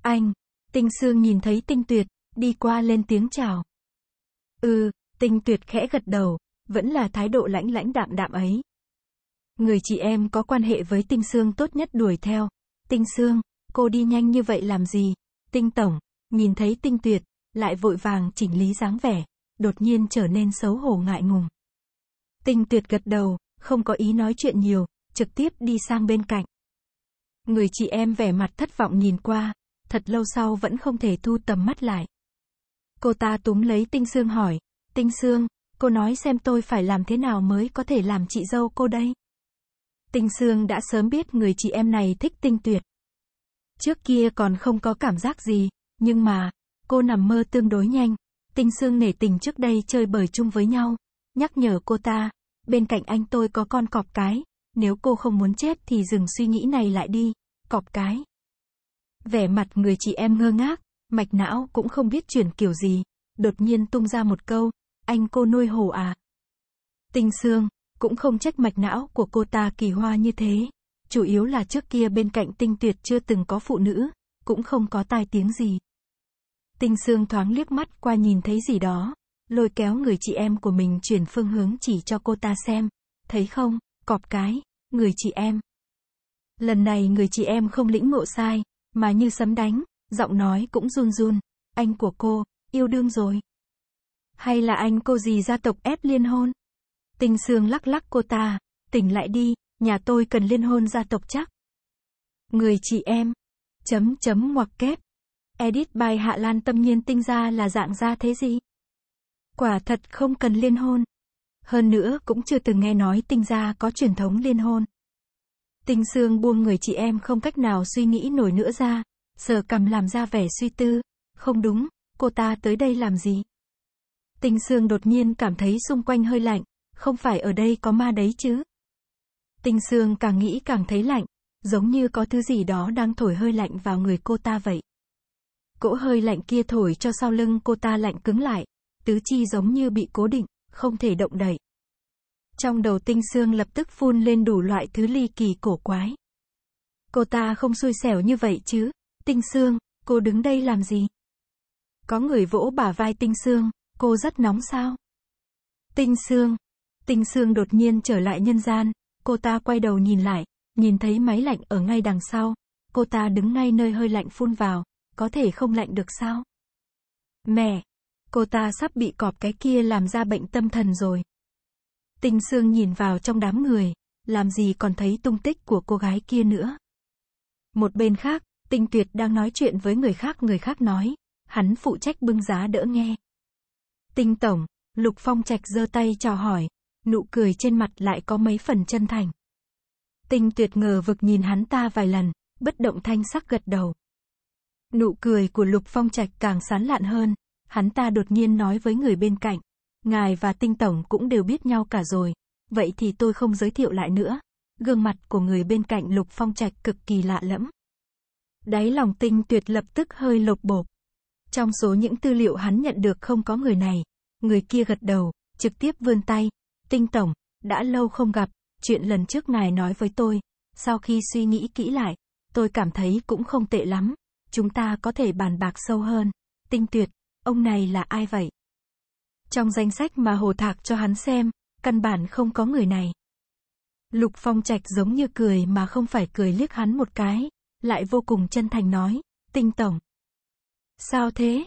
Anh, tinh sương nhìn thấy tinh tuyệt, đi qua lên tiếng chào. Ừ, tinh tuyệt khẽ gật đầu, vẫn là thái độ lãnh lãnh đạm đạm ấy. Người chị em có quan hệ với tinh sương tốt nhất đuổi theo. Tinh sương cô đi nhanh như vậy làm gì? Tinh tổng, nhìn thấy tinh tuyệt, lại vội vàng chỉnh lý dáng vẻ, đột nhiên trở nên xấu hổ ngại ngùng. Tinh tuyệt gật đầu, không có ý nói chuyện nhiều, trực tiếp đi sang bên cạnh. Người chị em vẻ mặt thất vọng nhìn qua, thật lâu sau vẫn không thể thu tầm mắt lại. Cô ta túm lấy Tinh Sương hỏi, Tinh Sương, cô nói xem tôi phải làm thế nào mới có thể làm chị dâu cô đây? Tinh Sương đã sớm biết người chị em này thích Tinh Tuyệt. Trước kia còn không có cảm giác gì, nhưng mà, cô nằm mơ tương đối nhanh. Tinh Sương nể tình trước đây chơi bời chung với nhau, nhắc nhở cô ta, bên cạnh anh tôi có con cọp cái, nếu cô không muốn chết thì dừng suy nghĩ này lại đi, cọp cái. Vẻ mặt người chị em ngơ ngác, mạch não cũng không biết chuyển kiểu gì, đột nhiên tung ra một câu, anh cô nuôi hổ à. Tinh Sương, cũng không trách mạch não của cô ta kỳ hoa như thế, chủ yếu là trước kia bên cạnh tinh tuyệt chưa từng có phụ nữ, cũng không có tai tiếng gì. Tinh Sương thoáng liếc mắt qua nhìn thấy gì đó, lôi kéo người chị em của mình chuyển phương hướng chỉ cho cô ta xem, thấy không, cọp cái, người chị em. Lần này người chị em không lĩnh ngộ sai, mà như sấm đánh, giọng nói cũng run run, anh của cô, yêu đương rồi. Hay là anh cô gì gia tộc ép liên hôn? tình Sương lắc lắc cô ta, tỉnh lại đi, nhà tôi cần liên hôn gia tộc chắc. Người chị em. Chấm chấm ngoặc kép. Edit bài Hạ Lan tâm nhiên tinh ra là dạng ra thế gì? Quả thật không cần liên hôn. Hơn nữa cũng chưa từng nghe nói tinh gia có truyền thống liên hôn. Tinh Sương buông người chị em không cách nào suy nghĩ nổi nữa ra, sờ cầm làm ra vẻ suy tư, không đúng, cô ta tới đây làm gì? Tinh Sương đột nhiên cảm thấy xung quanh hơi lạnh, không phải ở đây có ma đấy chứ. Tinh Sương càng nghĩ càng thấy lạnh, giống như có thứ gì đó đang thổi hơi lạnh vào người cô ta vậy. Cỗ hơi lạnh kia thổi cho sau lưng cô ta lạnh cứng lại, tứ chi giống như bị cố định, không thể động đậy. Trong đầu tinh xương lập tức phun lên đủ loại thứ ly kỳ cổ quái. Cô ta không xui xẻo như vậy chứ, tinh xương, cô đứng đây làm gì? Có người vỗ bả vai tinh xương, cô rất nóng sao? Tinh xương, tinh xương đột nhiên trở lại nhân gian, cô ta quay đầu nhìn lại, nhìn thấy máy lạnh ở ngay đằng sau, cô ta đứng ngay nơi hơi lạnh phun vào, có thể không lạnh được sao? Mẹ, cô ta sắp bị cọp cái kia làm ra bệnh tâm thần rồi. Tinh Sương nhìn vào trong đám người, làm gì còn thấy tung tích của cô gái kia nữa. Một bên khác, Tinh Tuyệt đang nói chuyện với người khác người khác nói, hắn phụ trách bưng giá đỡ nghe. Tinh Tổng, Lục Phong Trạch giơ tay chào hỏi, nụ cười trên mặt lại có mấy phần chân thành. Tinh Tuyệt ngờ vực nhìn hắn ta vài lần, bất động thanh sắc gật đầu. Nụ cười của Lục Phong Trạch càng sán lạn hơn, hắn ta đột nhiên nói với người bên cạnh, ngài và tinh tổng cũng đều biết nhau cả rồi, vậy thì tôi không giới thiệu lại nữa. Gương mặt của người bên cạnh Lục Phong Trạch cực kỳ lạ lẫm. Đáy lòng tinh tuyệt lập tức hơi lột bột. Trong số những tư liệu hắn nhận được không có người này, người kia gật đầu, trực tiếp vươn tay. Tinh tổng, đã lâu không gặp, chuyện lần trước ngài nói với tôi, sau khi suy nghĩ kỹ lại, tôi cảm thấy cũng không tệ lắm, chúng ta có thể bàn bạc sâu hơn. Tinh tuyệt, ông này là ai vậy? Trong danh sách mà Hồ Thạc cho hắn xem, căn bản không có người này. Lục Phong Trạch giống như cười mà không phải cười liếc hắn một cái, lại vô cùng chân thành nói, tinh tổng. Sao thế?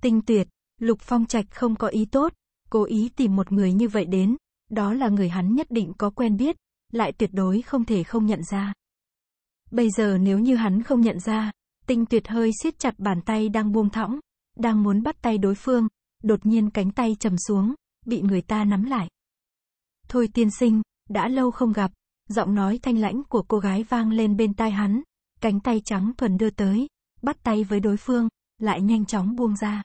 Tinh tuyệt, Lục Phong Trạch không có ý tốt, cố ý tìm một người như vậy đến, đó là người hắn nhất định có quen biết, lại tuyệt đối không thể không nhận ra. Bây giờ nếu như hắn không nhận ra, tinh tuyệt hơi siết chặt bàn tay đang buông thõng, đang muốn bắt tay đối phương, đột nhiên cánh tay trầm xuống, bị người ta nắm lại. Thôi tiên sinh, đã lâu không gặp, giọng nói thanh lãnh của cô gái vang lên bên tai hắn, cánh tay trắng thuần đưa tới, bắt tay với đối phương, lại nhanh chóng buông ra.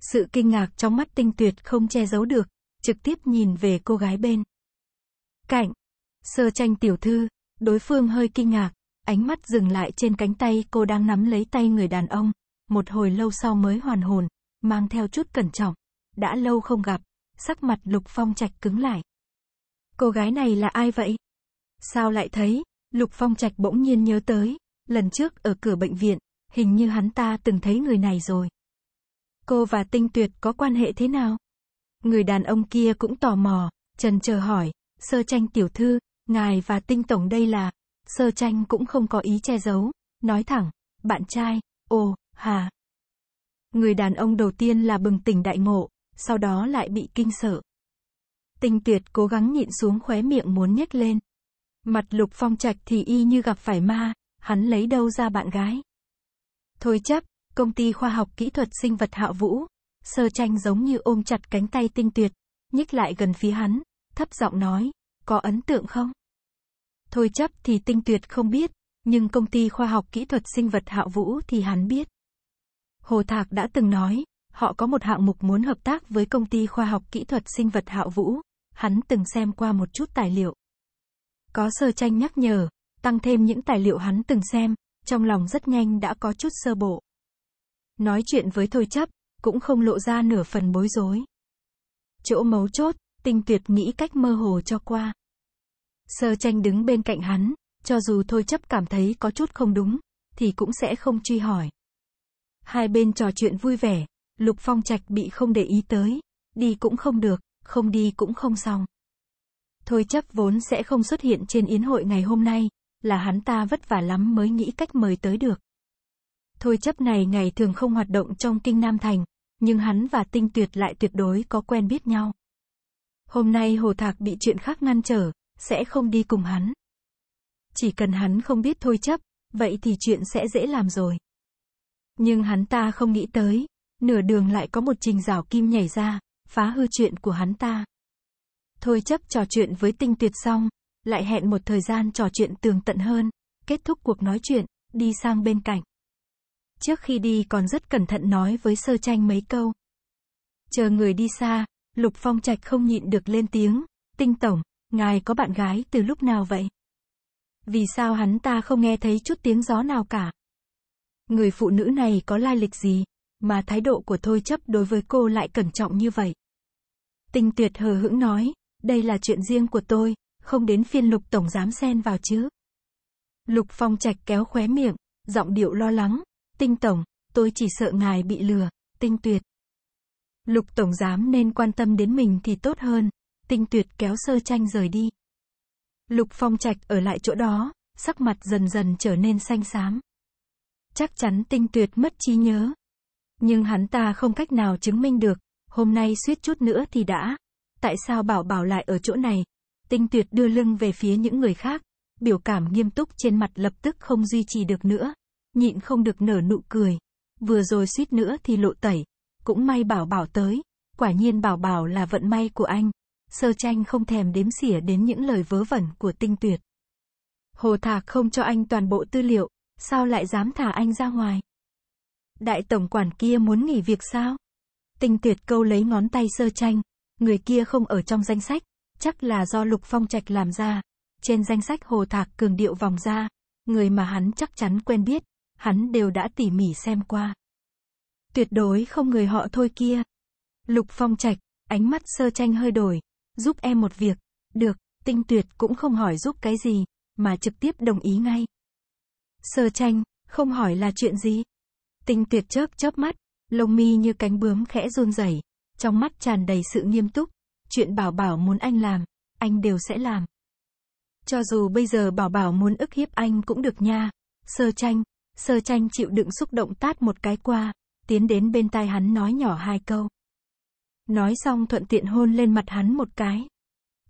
Sự kinh ngạc trong mắt tinh tuyệt không che giấu được, trực tiếp nhìn về cô gái bên. Cạnh. Sơ tranh tiểu thư, đối phương hơi kinh ngạc, ánh mắt dừng lại trên cánh tay cô đang nắm lấy tay người đàn ông, một hồi lâu sau mới hoàn hồn, mang theo chút cẩn trọng. Đã lâu không gặp, sắc mặt Lục Phong Trạch cứng lại. Cô gái này là ai vậy? Sao lại thấy? Lục Phong Trạch bỗng nhiên nhớ tới, lần trước ở cửa bệnh viện, hình như hắn ta từng thấy người này rồi. Cô và Tinh Tuyệt có quan hệ thế nào? Người đàn ông kia cũng tò mò, trần chờ hỏi, sơ tranh tiểu thư, ngài và Tinh Tổng đây là, sơ tranh cũng không có ý che giấu, nói thẳng, bạn trai, ồ, hà. Người đàn ông đầu tiên là bừng tỉnh đại ngộ, sau đó lại bị kinh sợ. Tinh tuyệt cố gắng nhịn xuống khóe miệng muốn nhếch lên. Mặt lục phong trạch thì y như gặp phải ma, hắn lấy đâu ra bạn gái. Thôi chấp, công ty khoa học kỹ thuật sinh vật Hạo vũ, sơ tranh giống như ôm chặt cánh tay tinh tuyệt, nhích lại gần phía hắn, thấp giọng nói, có ấn tượng không? Thôi chấp thì tinh tuyệt không biết, nhưng công ty khoa học kỹ thuật sinh vật Hạo vũ thì hắn biết. Hồ Thạc đã từng nói, họ có một hạng mục muốn hợp tác với công ty khoa học kỹ thuật sinh vật Hạo Vũ, hắn từng xem qua một chút tài liệu. Có sơ tranh nhắc nhở, tăng thêm những tài liệu hắn từng xem, trong lòng rất nhanh đã có chút sơ bộ. Nói chuyện với Thôi Chấp, cũng không lộ ra nửa phần bối rối. Chỗ mấu chốt, tinh tuyệt nghĩ cách mơ hồ cho qua. Sơ tranh đứng bên cạnh hắn, cho dù Thôi Chấp cảm thấy có chút không đúng, thì cũng sẽ không truy hỏi. Hai bên trò chuyện vui vẻ, Lục Phong Trạch bị không để ý tới, đi cũng không được, không đi cũng không xong. Thôi chấp vốn sẽ không xuất hiện trên yến hội ngày hôm nay, là hắn ta vất vả lắm mới nghĩ cách mời tới được. Thôi chấp này ngày thường không hoạt động trong kinh Nam Thành, nhưng hắn và tinh tuyệt lại tuyệt đối có quen biết nhau. Hôm nay Hồ Thạc bị chuyện khác ngăn trở, sẽ không đi cùng hắn. Chỉ cần hắn không biết thôi chấp, vậy thì chuyện sẽ dễ làm rồi. Nhưng hắn ta không nghĩ tới, nửa đường lại có một trình rào kim nhảy ra, phá hư chuyện của hắn ta. Thôi chấp trò chuyện với tinh tuyệt xong, lại hẹn một thời gian trò chuyện tường tận hơn, kết thúc cuộc nói chuyện, đi sang bên cạnh. Trước khi đi còn rất cẩn thận nói với sơ tranh mấy câu. Chờ người đi xa, Lục Phong Trạch không nhịn được lên tiếng, tinh tổng, ngài có bạn gái từ lúc nào vậy? Vì sao hắn ta không nghe thấy chút tiếng gió nào cả? Người phụ nữ này có lai lịch gì, mà thái độ của Thôi chấp đối với cô lại cẩn trọng như vậy? Tinh tuyệt hờ hững nói, đây là chuyện riêng của tôi, không đến phiên lục tổng giám xen vào chứ. Lục phong trạch kéo khóe miệng, giọng điệu lo lắng, tinh tổng, tôi chỉ sợ ngài bị lừa, tinh tuyệt. Lục tổng giám nên quan tâm đến mình thì tốt hơn, tinh tuyệt kéo sơ tranh rời đi. Lục phong trạch ở lại chỗ đó, sắc mặt dần dần trở nên xanh xám. Chắc chắn tinh tuyệt mất trí nhớ. Nhưng hắn ta không cách nào chứng minh được, hôm nay suýt chút nữa thì đã. Tại sao bảo bảo lại ở chỗ này? Tinh tuyệt đưa lưng về phía những người khác, biểu cảm nghiêm túc trên mặt lập tức không duy trì được nữa. Nhịn không được nở nụ cười. Vừa rồi suýt nữa thì lộ tẩy. Cũng may bảo bảo tới. Quả nhiên bảo bảo là vận may của anh. Sơ tranh không thèm đếm xỉa đến những lời vớ vẩn của tinh tuyệt. Hồ Thạc không cho anh toàn bộ tư liệu, sao lại dám thả anh ra ngoài? Đại tổng quản kia muốn nghỉ việc sao? Tinh tuyệt câu lấy ngón tay sơ tranh, người kia không ở trong danh sách, chắc là do Lục Phong Trạch làm ra. Trên danh sách Hồ Thạc cường điệu vòng ra, người mà hắn chắc chắn quen biết, hắn đều đã tỉ mỉ xem qua. Tuyệt đối không người họ thôi kia. Lục Phong Trạch, ánh mắt sơ tranh hơi đổi, giúp em một việc, được, tinh tuyệt cũng không hỏi giúp cái gì, mà trực tiếp đồng ý ngay. Sơ tranh, không hỏi là chuyện gì? Tinh tuyệt chớp chớp mắt, lông mi như cánh bướm khẽ run rẩy, trong mắt tràn đầy sự nghiêm túc, chuyện bảo bảo muốn anh làm, anh đều sẽ làm. Cho dù bây giờ bảo bảo muốn ức hiếp anh cũng được nha. Sơ tranh, sơ tranh chịu đựng xúc động tát một cái qua, tiến đến bên tai hắn nói nhỏ hai câu. Nói xong thuận tiện hôn lên mặt hắn một cái.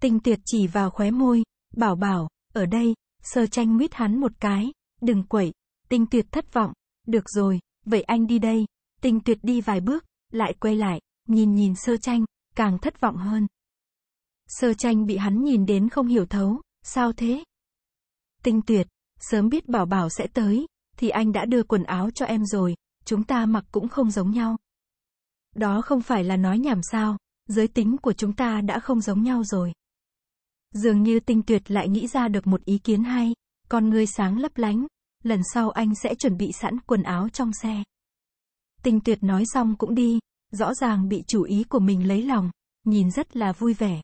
Tinh tuyệt chỉ vào khóe môi, bảo bảo, ở đây, sơ tranh mít hắn một cái, đừng quẩy, tinh tuyệt thất vọng, được rồi, vậy anh đi đây, tinh tuyệt đi vài bước, lại quay lại, nhìn nhìn sơ tranh, càng thất vọng hơn. Sơ tranh bị hắn nhìn đến không hiểu thấu, sao thế? Tinh tuyệt, sớm biết bảo bảo sẽ tới, thì anh đã đưa quần áo cho em rồi, chúng ta mặc cũng không giống nhau. Đó không phải là nói nhảm sao, giới tính của chúng ta đã không giống nhau rồi. Dường như tinh tuyệt lại nghĩ ra được một ý kiến hay, con ngươi sáng lấp lánh, lần sau anh sẽ chuẩn bị sẵn quần áo trong xe. Tinh tuyệt nói xong cũng đi, rõ ràng bị chủ ý của mình lấy lòng, nhìn rất là vui vẻ.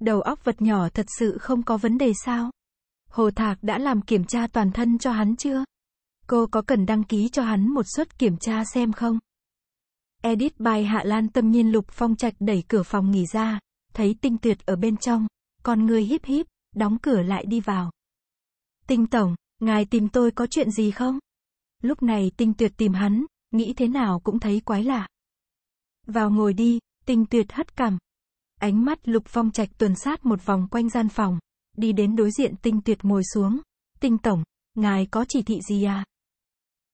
Đầu óc vật nhỏ thật sự không có vấn đề sao? Hồ Thạc đã làm kiểm tra toàn thân cho hắn chưa? Cô có cần đăng ký cho hắn một suất kiểm tra xem không? Edit bài Hạ Lan tâm nhiên Lục Phong Trạch đẩy cửa phòng nghỉ ra, thấy tinh tuyệt ở bên trong, con người híp híp, đóng cửa lại đi vào. Tinh Tổng, ngài tìm tôi có chuyện gì không? Lúc này tinh tuyệt tìm hắn, nghĩ thế nào cũng thấy quái lạ. Vào ngồi đi, tinh tuyệt hất cằm. Ánh mắt Lục Phong Trạch tuần sát một vòng quanh gian phòng, đi đến đối diện tinh tuyệt ngồi xuống. Tinh Tổng, ngài có chỉ thị gì à?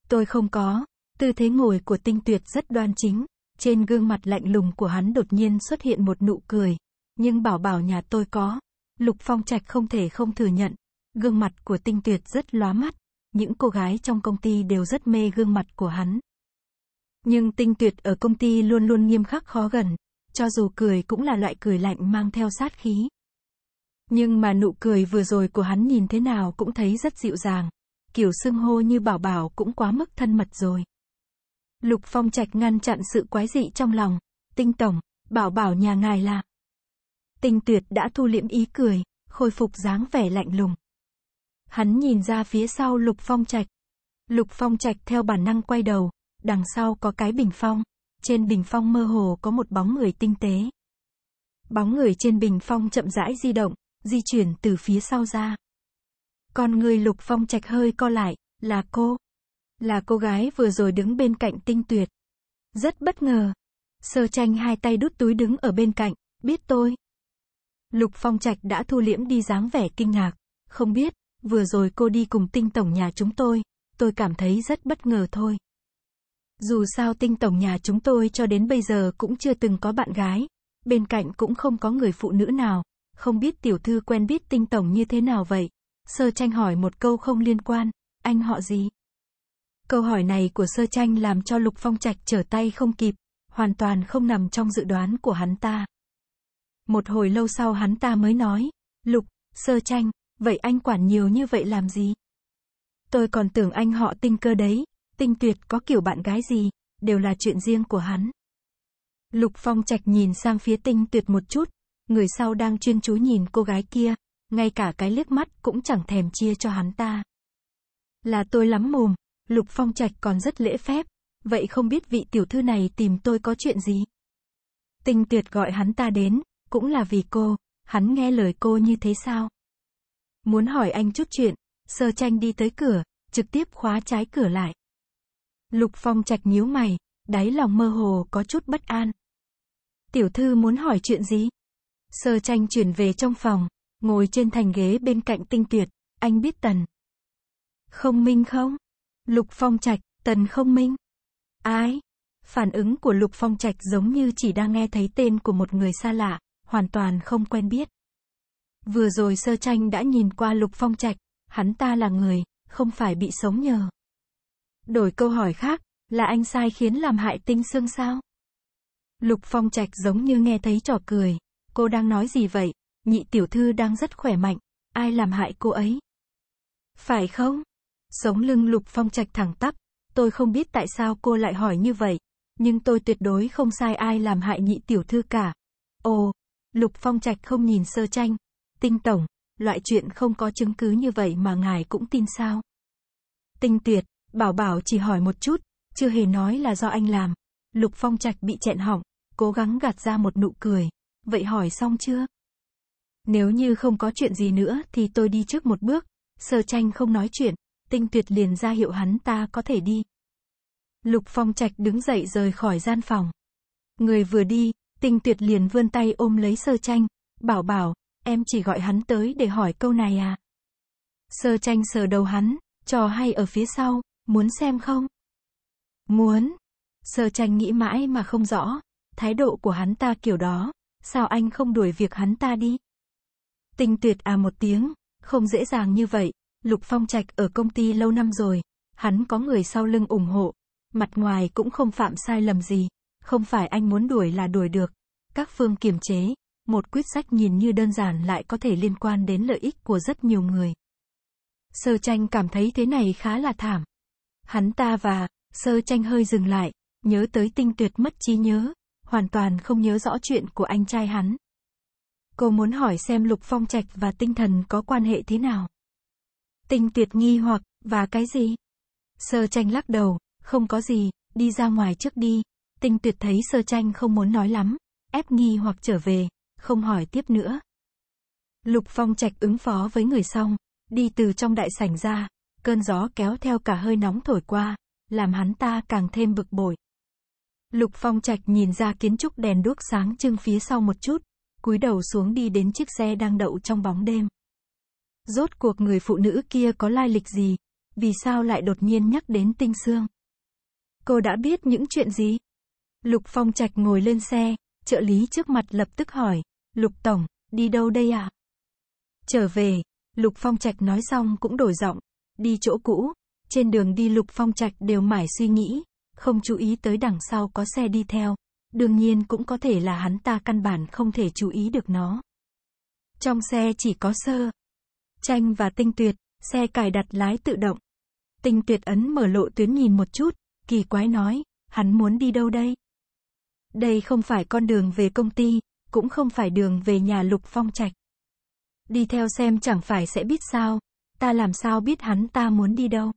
Tôi không có. Tư thế ngồi của tinh tuyệt rất đoan chính, trên gương mặt lạnh lùng của hắn đột nhiên xuất hiện một nụ cười. Nhưng bảo bảo nhà tôi có. Lục Phong Trạch không thể không thừa nhận. Gương mặt của tinh tuyệt rất lóa mắt. Những cô gái trong công ty đều rất mê gương mặt của hắn. Nhưng tinh tuyệt ở công ty luôn luôn nghiêm khắc khó gần. Cho dù cười cũng là loại cười lạnh mang theo sát khí. Nhưng mà nụ cười vừa rồi của hắn nhìn thế nào cũng thấy rất dịu dàng. Kiểu xưng hô như bảo bảo cũng quá mức thân mật rồi. Lục Phong Trạch ngăn chặn sự quái dị trong lòng. Tinh Tổng, bảo bảo nhà ngài là. Tinh Tuyệt đã thu liễm ý cười, khôi phục dáng vẻ lạnh lùng. Hắn nhìn ra phía sau Lục Phong Trạch. Lục Phong Trạch theo bản năng quay đầu, đằng sau có cái bình phong. Trên bình phong mơ hồ có một bóng người tinh tế. Bóng người trên bình phong chậm rãi di động, di chuyển từ phía sau ra. Con người Lục Phong Trạch hơi co lại, là cô. Là cô gái vừa rồi đứng bên cạnh tinh tuyệt. Rất bất ngờ. Sơ tranh hai tay đút túi đứng ở bên cạnh, biết tôi. Lục Phong Trạch đã thu liễm đi dáng vẻ kinh ngạc. Không biết, vừa rồi cô đi cùng tinh tổng nhà chúng tôi, tôi cảm thấy rất bất ngờ thôi. Dù sao tinh tổng nhà chúng tôi cho đến bây giờ cũng chưa từng có bạn gái, bên cạnh cũng không có người phụ nữ nào, không biết tiểu thư quen biết tinh tổng như thế nào vậy. Sơ tranh hỏi một câu không liên quan, anh họ gì? Câu hỏi này của sơ tranh làm cho Lục Phong Trạch trở tay không kịp, hoàn toàn không nằm trong dự đoán của hắn ta. Một hồi lâu sau hắn ta mới nói, Lục, sơ tranh, vậy anh quản nhiều như vậy làm gì? Tôi còn tưởng anh họ tinh cơ đấy, tinh tuyệt có kiểu bạn gái gì, đều là chuyện riêng của hắn. Lục Phong Trạch nhìn sang phía tinh tuyệt một chút, người sau đang chuyên chú nhìn cô gái kia, ngay cả cái liếc mắt cũng chẳng thèm chia cho hắn ta. Là tôi lắm mồm, Lục Phong Trạch còn rất lễ phép, vậy không biết vị tiểu thư này tìm tôi có chuyện gì? Tinh tuyệt gọi hắn ta đến, cũng là vì cô, hắn nghe lời cô như thế sao? Muốn hỏi anh chút chuyện, sơ tranh đi tới cửa, trực tiếp khóa trái cửa lại. Lục Phong Trạch nhíu mày, đáy lòng mơ hồ có chút bất an. Tiểu thư muốn hỏi chuyện gì? Sơ tranh chuyển về trong phòng, ngồi trên thành ghế bên cạnh tinh tuyệt, anh biết tần. Không minh không? Lục Phong Trạch, Tần Không Minh. Ai? Phản ứng của Lục Phong Trạch giống như chỉ đang nghe thấy tên của một người xa lạ, hoàn toàn không quen biết. Vừa rồi sơ tranh đã nhìn qua Lục Phong Trạch, hắn ta là người, không phải bị sống nhờ. Đổi câu hỏi khác, là anh sai khiến làm hại tinh xương sao? Lục Phong Trạch giống như nghe thấy trò cười, cô đang nói gì vậy? Nhị tiểu thư đang rất khỏe mạnh, ai làm hại cô ấy? Phải không? Sống lưng Lục Phong Trạch thẳng tắp, tôi không biết tại sao cô lại hỏi như vậy, nhưng tôi tuyệt đối không sai ai làm hại nhị tiểu thư cả. Ồ, Lục Phong Trạch không nhìn sơ tranh. Tinh Tổng, loại chuyện không có chứng cứ như vậy mà ngài cũng tin sao? Tinh Tuyệt, Bảo Bảo chỉ hỏi một chút, chưa hề nói là do anh làm. Lục Phong Trạch bị chẹn họng, cố gắng gạt ra một nụ cười. Vậy hỏi xong chưa? Nếu như không có chuyện gì nữa thì tôi đi trước một bước. Sơ tranh không nói chuyện, Tinh tuyệt liền ra hiệu hắn ta có thể đi. Lục Phong Trạch đứng dậy rời khỏi gian phòng. Người vừa đi, tinh tuyệt liền vươn tay ôm lấy sơ tranh. Bảo bảo, em chỉ gọi hắn tới để hỏi câu này à? Sơ tranh sờ đầu hắn, trò hay ở phía sau, muốn xem không? Muốn. Sơ tranh nghĩ mãi mà không rõ, thái độ của hắn ta kiểu đó, sao anh không đuổi việc hắn ta đi? Tinh tuyệt à một tiếng, không dễ dàng như vậy, Lục Phong Trạch ở công ty lâu năm rồi, hắn có người sau lưng ủng hộ, mặt ngoài cũng không phạm sai lầm gì, Không phải anh muốn đuổi là đuổi được. Các phương kiềm chế, một quyết sách nhìn như đơn giản lại có thể liên quan đến lợi ích của rất nhiều người. Sơ tranh cảm thấy thế này khá là thảm. Hắn ta và, sơ tranh hơi dừng lại, nhớ tới tinh tuyệt mất trí nhớ, hoàn toàn không nhớ rõ chuyện của anh trai hắn. Cô muốn hỏi xem Lục Phong Trạch và tinh thần có quan hệ thế nào. Tinh tuyệt nghi hoặc, và cái gì? Sơ tranh lắc đầu, không có gì, đi ra ngoài trước đi. Tinh tuyệt thấy sơ tranh không muốn nói lắm, ép nghi hoặc trở về, không hỏi tiếp nữa. Lục Phong Trạch ứng phó với người xong, đi từ trong đại sảnh ra, cơn gió kéo theo cả hơi nóng thổi qua, làm hắn ta càng thêm bực bội. Lục Phong Trạch nhìn ra kiến trúc đèn đuốc sáng trưng phía sau một chút, cúi đầu xuống đi đến chiếc xe đang đậu trong bóng đêm. Rốt cuộc người phụ nữ kia có lai lịch gì? Vì sao lại đột nhiên nhắc đến tinh xương? Cô đã biết những chuyện gì? Lục Phong Trạch ngồi lên xe, trợ lý trước mặt lập tức hỏi, Lục Tổng, đi đâu đây à? Trở về, Lục Phong Trạch nói xong cũng đổi giọng, đi chỗ cũ, trên đường đi Lục Phong Trạch đều mải suy nghĩ, không chú ý tới đằng sau có xe đi theo, đương nhiên cũng có thể là hắn ta căn bản không thể chú ý được nó. Trong xe chỉ có sơ, tranh và tinh tuyệt, xe cài đặt lái tự động. Tinh tuyệt ấn mở lộ tuyến nhìn một chút, kỳ quái nói, hắn muốn đi đâu đây? Đây không phải con đường về công ty, cũng không phải đường về nhà Lục Phong Trạch. Đi theo xem chẳng phải sẽ biết sao, ta làm sao biết hắn ta muốn đi đâu.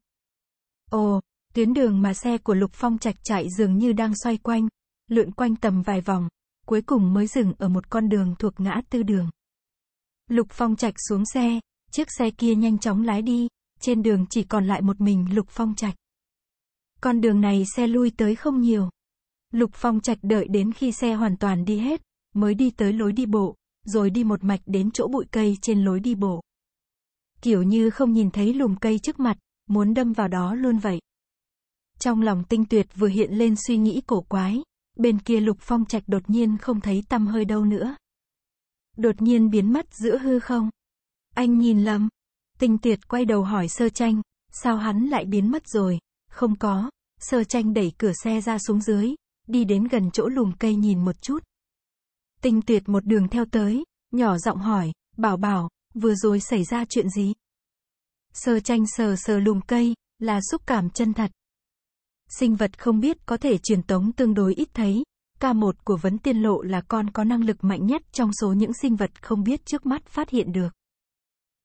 Ồ, tuyến đường mà xe của Lục Phong Trạch chạy dường như đang xoay quanh, lượn quanh tầm vài vòng, cuối cùng mới dừng ở một con đường thuộc ngã tư đường. Lục Phong Trạch xuống xe, chiếc xe kia nhanh chóng lái đi, trên đường chỉ còn lại một mình Lục Phong Trạch. Con đường này xe lui tới không nhiều. Lục Phong Trạch đợi đến khi xe hoàn toàn đi hết, mới đi tới lối đi bộ, rồi đi một mạch đến chỗ bụi cây trên lối đi bộ. Kiểu như không nhìn thấy lùm cây trước mặt, muốn đâm vào đó luôn vậy. Trong lòng tinh tuyệt vừa hiện lên suy nghĩ cổ quái, bên kia lục phong trạch đột nhiên không thấy tăm hơi đâu nữa. Đột nhiên biến mất giữa hư không. Anh nhìn lầm. Tinh tuyệt quay đầu hỏi sơ tranh, sao hắn lại biến mất rồi? Không có. Sơ tranh đẩy cửa xe ra xuống dưới, đi đến gần chỗ lùm cây nhìn một chút. Tinh tuyệt một đường theo tới, nhỏ giọng hỏi, bảo bảo, vừa rồi xảy ra chuyện gì? Sơ tranh sờ sờ lùm cây, là xúc cảm chân thật. Sinh vật không biết có thể truyền tống tương đối ít thấy. ca một của vấn tiên lộ là con có năng lực mạnh nhất trong số những sinh vật không biết trước mắt phát hiện được.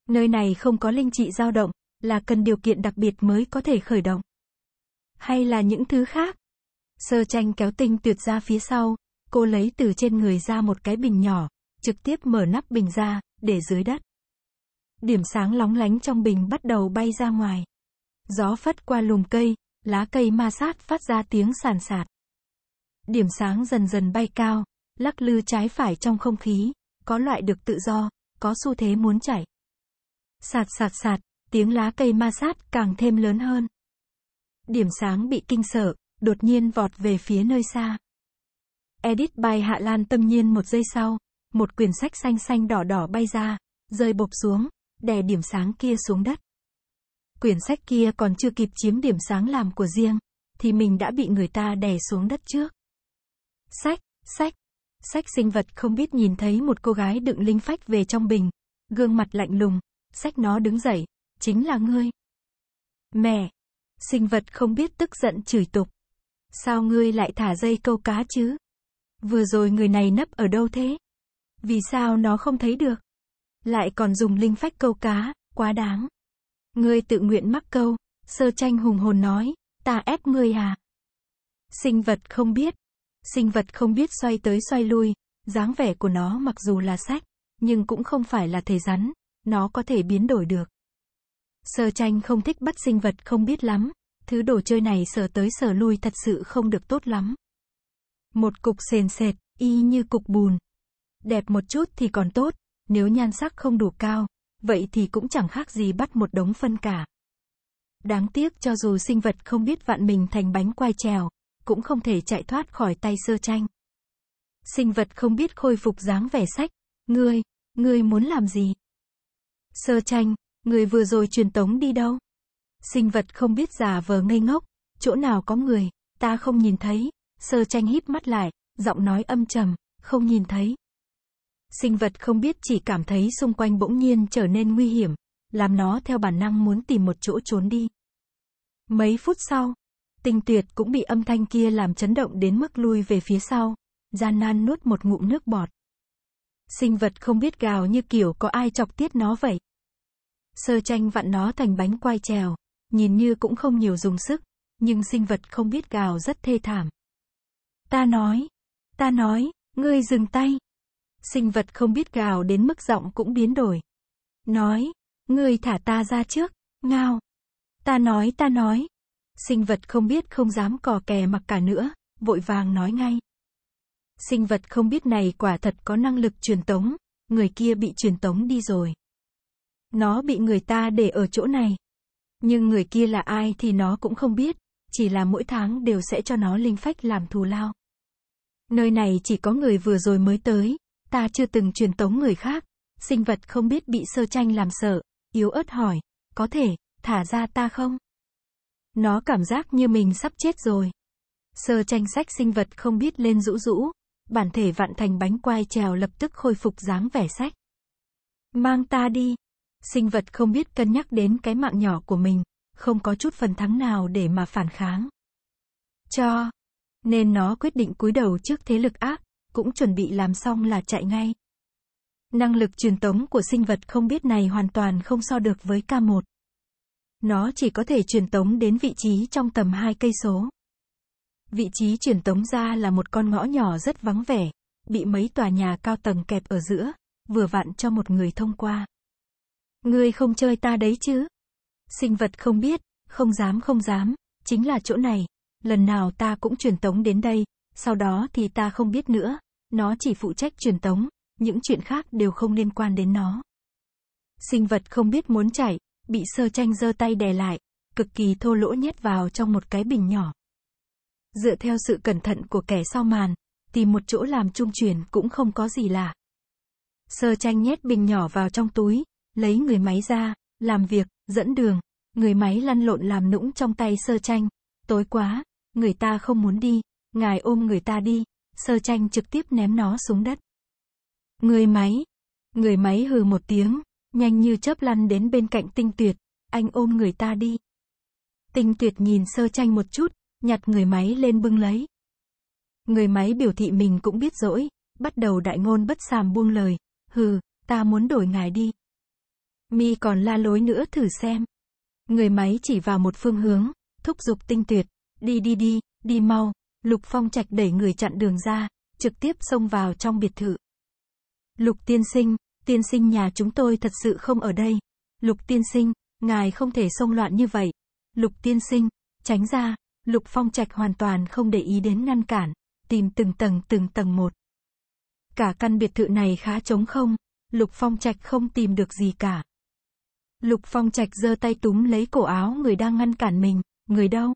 Nơi này không có linh trị dao động, là cần điều kiện đặc biệt mới có thể khởi động. Hay là những thứ khác? Sơ tranh kéo tinh tuyệt ra phía sau, cô lấy từ trên người ra một cái bình nhỏ, trực tiếp mở nắp bình ra, để dưới đất. Điểm sáng lóng lánh trong bình bắt đầu bay ra ngoài. Gió phất qua lùm cây, lá cây ma sát phát ra tiếng sàn sạt. Điểm sáng dần dần bay cao, lắc lư trái phải trong không khí, có loại được tự do, có xu thế muốn chảy. Sạt sạt sạt, tiếng lá cây ma sát càng thêm lớn hơn. Điểm sáng bị kinh sợ, đột nhiên vọt về phía nơi xa. Edit by Hạ Lan tâm nhiên một giây sau, một quyển sách xanh xanh đỏ đỏ bay ra, rơi bộp xuống, đè điểm sáng kia xuống đất. Quyển sách kia còn chưa kịp chiếm điểm sáng làm của riêng, thì mình đã bị người ta đè xuống đất trước. Sách, sách, sách sinh vật không biết nhìn thấy một cô gái đựng linh phách về trong bình, gương mặt lạnh lùng, sách nó đứng dậy, chính là ngươi. Mẹ, sinh vật không biết tức giận chửi tục. Sao ngươi lại thả dây câu cá chứ? Vừa rồi người này nấp ở đâu thế? Vì sao nó không thấy được? Lại còn dùng linh phách câu cá, quá đáng. Ngươi tự nguyện mắc câu, sơ tranh hùng hồn nói, ta ép ngươi à? Sinh vật không biết. Sinh vật không biết xoay tới xoay lui, dáng vẻ của nó mặc dù là sách, nhưng cũng không phải là thể rắn, nó có thể biến đổi được. Sơ tranh không thích bắt sinh vật không biết lắm, thứ đồ chơi này sờ tới sờ lui thật sự không được tốt lắm. Một cục sền sệt, y như cục bùn. Đẹp một chút thì còn tốt, nếu nhan sắc không đủ cao, vậy thì cũng chẳng khác gì bắt một đống phân cả. Đáng tiếc cho dù sinh vật không biết vạn mình thành bánh quai trèo, cũng không thể chạy thoát khỏi tay sơ tranh. Sinh vật không biết khôi phục dáng vẻ sách, ngươi, ngươi muốn làm gì? Sơ tranh, người vừa rồi truyền tống đi đâu? Sinh vật không biết giả vờ ngây ngốc, chỗ nào có người, ta không nhìn thấy, Sơ tranh híp mắt lại, giọng nói âm trầm, không nhìn thấy. Sinh vật không biết chỉ cảm thấy xung quanh bỗng nhiên trở nên nguy hiểm, làm nó theo bản năng muốn tìm một chỗ trốn đi. Mấy phút sau, tinh tuyệt cũng bị âm thanh kia làm chấn động đến mức lui về phía sau, gian nan nuốt một ngụm nước bọt. Sinh vật không biết gào như kiểu có ai chọc tiết nó vậy. Sơ tranh vặn nó thành bánh quai trèo, nhìn như cũng không nhiều dùng sức, nhưng sinh vật không biết gào rất thê thảm. Ta nói, ta nói, ngươi dừng tay. Sinh vật không biết gào đến mức giọng cũng biến đổi. Nói, ngươi thả ta ra trước, ngao. Ta nói ta nói. Sinh vật không biết không dám cò kè mặc cả nữa, vội vàng nói ngay. Sinh vật không biết này quả thật có năng lực truyền tống, người kia bị truyền tống đi rồi. Nó bị người ta để ở chỗ này. Nhưng người kia là ai thì nó cũng không biết, chỉ là mỗi tháng đều sẽ cho nó linh phách làm thù lao. Nơi này chỉ có người vừa rồi mới tới, ta chưa từng truyền tống người khác. Sinh vật không biết bị sơ tranh làm sợ, yếu ớt hỏi, có thể, thả ra ta không? Nó cảm giác như mình sắp chết rồi. Sơ tranh sách sinh vật không biết lên rũ rũ, bản thể vặn thành bánh quai trèo lập tức khôi phục dáng vẻ sách. Mang ta đi. Sinh vật không biết cân nhắc đến cái mạng nhỏ của mình, không có chút phần thắng nào để mà phản kháng. Cho. Nên nó quyết định cúi đầu trước thế lực ác, cũng chuẩn bị làm xong là chạy ngay. Năng lực truyền tống của sinh vật không biết này hoàn toàn không so được với K1. Nó chỉ có thể truyền tống đến vị trí trong tầm 2 cây số. Vị trí truyền tống ra là một con ngõ nhỏ rất vắng vẻ, bị mấy tòa nhà cao tầng kẹp ở giữa, vừa vặn cho một người thông qua. Ngươi không chơi ta đấy chứ? Sinh vật không biết, không dám không dám, chính là chỗ này, lần nào ta cũng truyền tống đến đây, sau đó thì ta không biết nữa, nó chỉ phụ trách truyền tống, những chuyện khác đều không liên quan đến nó. Sinh vật không biết muốn chạy, bị sơ tranh giơ tay đè lại, cực kỳ thô lỗ nhét vào trong một cái bình nhỏ. Dựa theo sự cẩn thận của kẻ sau màn, tìm một chỗ làm trung chuyển cũng không có gì lạ. Sơ tranh nhét bình nhỏ vào trong túi, lấy người máy ra, làm việc, dẫn đường, người máy lăn lộn làm nũng trong tay sơ tranh. Tối quá, người ta không muốn đi, ngài ôm người ta đi, sơ tranh trực tiếp ném nó xuống đất. Người máy. Người máy hừ một tiếng, nhanh như chớp lăn đến bên cạnh tinh tuyệt, anh ôm người ta đi. Tinh tuyệt nhìn sơ tranh một chút, nhặt người máy lên bưng lấy. Người máy biểu thị mình cũng biết dỗi, bắt đầu đại ngôn bất sàm buông lời, hừ, ta muốn đổi ngài đi. Mi còn la lối nữa thử xem. Người máy chỉ vào một phương hướng, thúc giục tinh tuyệt, đi đi đi, đi mau, Lục Phong Trạch đẩy người chặn đường ra, trực tiếp xông vào trong biệt thự. Lục tiên sinh, tiên sinh nhà chúng tôi thật sự không ở đây. Lục tiên sinh, ngài không thể xông loạn như vậy. Lục tiên sinh, tránh ra, Lục Phong Trạch hoàn toàn không để ý đến ngăn cản, tìm từng tầng từng tầng một. Cả căn biệt thự này khá trống không, Lục Phong Trạch không tìm được gì cả. Lục Phong Trạch giơ tay túm lấy cổ áo người đang ngăn cản mình, người đâu?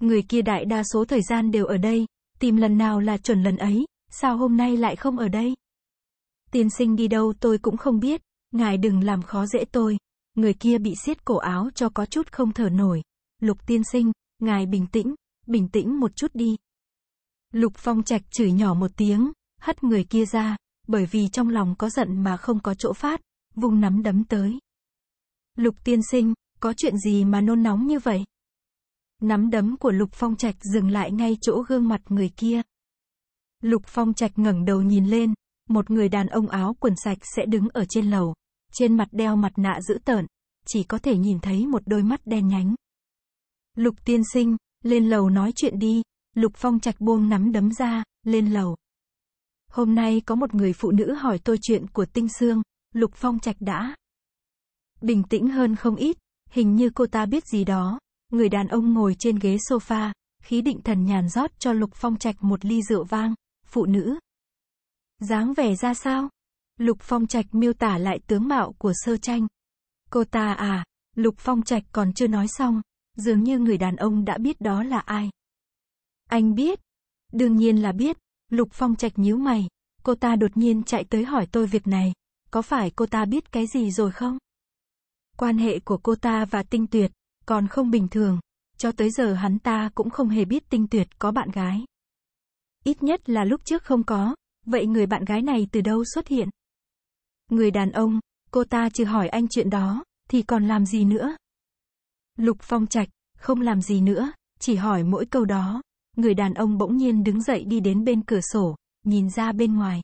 Người kia đại đa số thời gian đều ở đây, tìm lần nào là chuẩn lần ấy, sao hôm nay lại không ở đây? Tiên sinh đi đâu tôi cũng không biết, ngài đừng làm khó dễ tôi. Người kia bị siết cổ áo cho có chút không thở nổi. Lục tiên sinh, ngài bình tĩnh, bình tĩnh một chút đi. Lục phong trạch chửi nhỏ một tiếng, hất người kia ra, bởi vì trong lòng có giận mà không có chỗ phát, vung nắm đấm tới. Lục tiên sinh, có chuyện gì mà nôn nóng như vậy? Nắm đấm của Lục Phong Trạch dừng lại ngay chỗ gương mặt người kia. Lục Phong Trạch ngẩng đầu nhìn lên, một người đàn ông áo quần sạch sẽ đứng ở trên lầu, trên mặt đeo mặt nạ dữ tợn, chỉ có thể nhìn thấy một đôi mắt đen nhánh. Lục tiên sinh, lên lầu nói chuyện đi, Lục Phong Trạch buông nắm đấm ra, lên lầu. Hôm nay có một người phụ nữ hỏi tôi chuyện của Tinh Sương, Lục Phong Trạch đã bình tĩnh hơn không ít, hình như cô ta biết gì đó. Người đàn ông ngồi trên ghế sofa, khí định thần nhàn rót cho Lục Phong Trạch một ly rượu vang, phụ nữ. dáng vẻ ra sao? Lục Phong Trạch miêu tả lại tướng mạo của sơ tranh. Cô ta à, Lục Phong Trạch còn chưa nói xong, dường như người đàn ông đã biết đó là ai. Anh biết. Đương nhiên là biết, Lục Phong Trạch nhíu mày, cô ta đột nhiên chạy tới hỏi tôi việc này, có phải cô ta biết cái gì rồi không? Quan hệ của cô ta và Tinh Tuyệt, còn không bình thường, cho tới giờ hắn ta cũng không hề biết Tinh Tuyệt có bạn gái. ít nhất là lúc trước không có, vậy người bạn gái này từ đâu xuất hiện? Người đàn ông, cô ta chưa hỏi anh chuyện đó, thì còn làm gì nữa? Lục Phong Trạch, không làm gì nữa, chỉ hỏi mỗi câu đó. Người đàn ông bỗng nhiên đứng dậy đi đến bên cửa sổ, nhìn ra bên ngoài.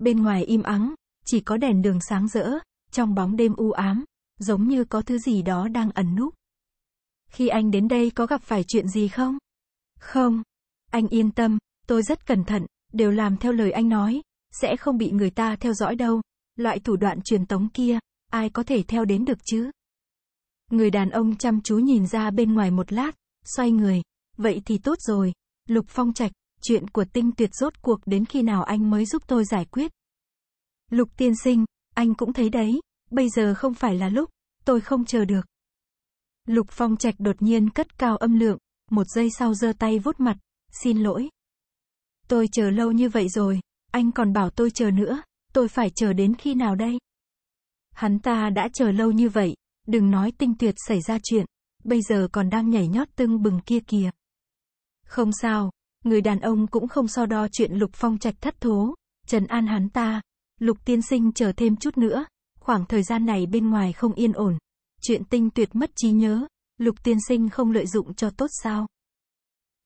Bên ngoài im ắng, chỉ có đèn đường sáng rỡ, trong bóng đêm u ám, giống như có thứ gì đó đang ẩn núp. Khi anh đến đây có gặp phải chuyện gì không? Không. Anh yên tâm, tôi rất cẩn thận, đều làm theo lời anh nói, sẽ không bị người ta theo dõi đâu. Loại thủ đoạn truyền tống kia, ai có thể theo đến được chứ? Người đàn ông chăm chú nhìn ra bên ngoài một lát, xoay người. Vậy thì tốt rồi. Lục Phong Trạch, chuyện của tinh tuyệt rốt cuộc đến khi nào anh mới giúp tôi giải quyết? Lục tiên sinh, anh cũng thấy đấy, bây giờ không phải là lúc, tôi không chờ được. Lục Phong Trạch đột nhiên cất cao âm lượng, một giây sau giơ tay vuốt mặt, xin lỗi. Tôi chờ lâu như vậy rồi, anh còn bảo tôi chờ nữa, tôi phải chờ đến khi nào đây? Hắn ta đã chờ lâu như vậy, đừng nói tinh tuyệt xảy ra chuyện, bây giờ còn đang nhảy nhót tưng bừng kia kìa. Không sao, người đàn ông cũng không so đo chuyện Lục Phong Trạch thất thố, trần an hắn ta, Lục tiên sinh chờ thêm chút nữa, khoảng thời gian này bên ngoài không yên ổn, chuyện tinh tuyệt mất trí nhớ, Lục tiên sinh không lợi dụng cho tốt sao?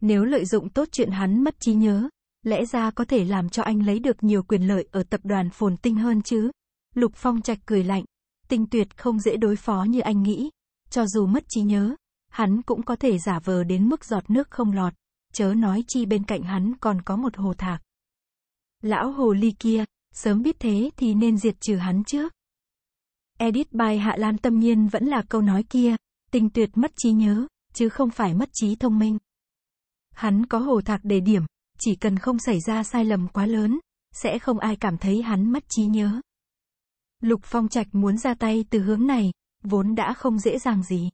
Nếu lợi dụng tốt chuyện hắn mất trí nhớ, lẽ ra có thể làm cho anh lấy được nhiều quyền lợi ở tập đoàn phồn tinh hơn chứ. Lục Phong Trạch cười lạnh, tinh tuyệt không dễ đối phó như anh nghĩ, cho dù mất trí nhớ, hắn cũng có thể giả vờ đến mức giọt nước không lọt, chớ nói chi bên cạnh hắn còn có một hồ thạc. Lão hồ ly kia, sớm biết thế thì nên diệt trừ hắn trước. Edit by Hạ Lan Tâm Nhiên vẫn là câu nói kia, tinh tuyệt mất trí nhớ, chứ không phải mất trí thông minh. Hắn có hồ thạc đề điểm, chỉ cần không xảy ra sai lầm quá lớn, sẽ không ai cảm thấy hắn mất trí nhớ. Lục Phong Trạch muốn ra tay từ hướng này, vốn đã không dễ dàng gì.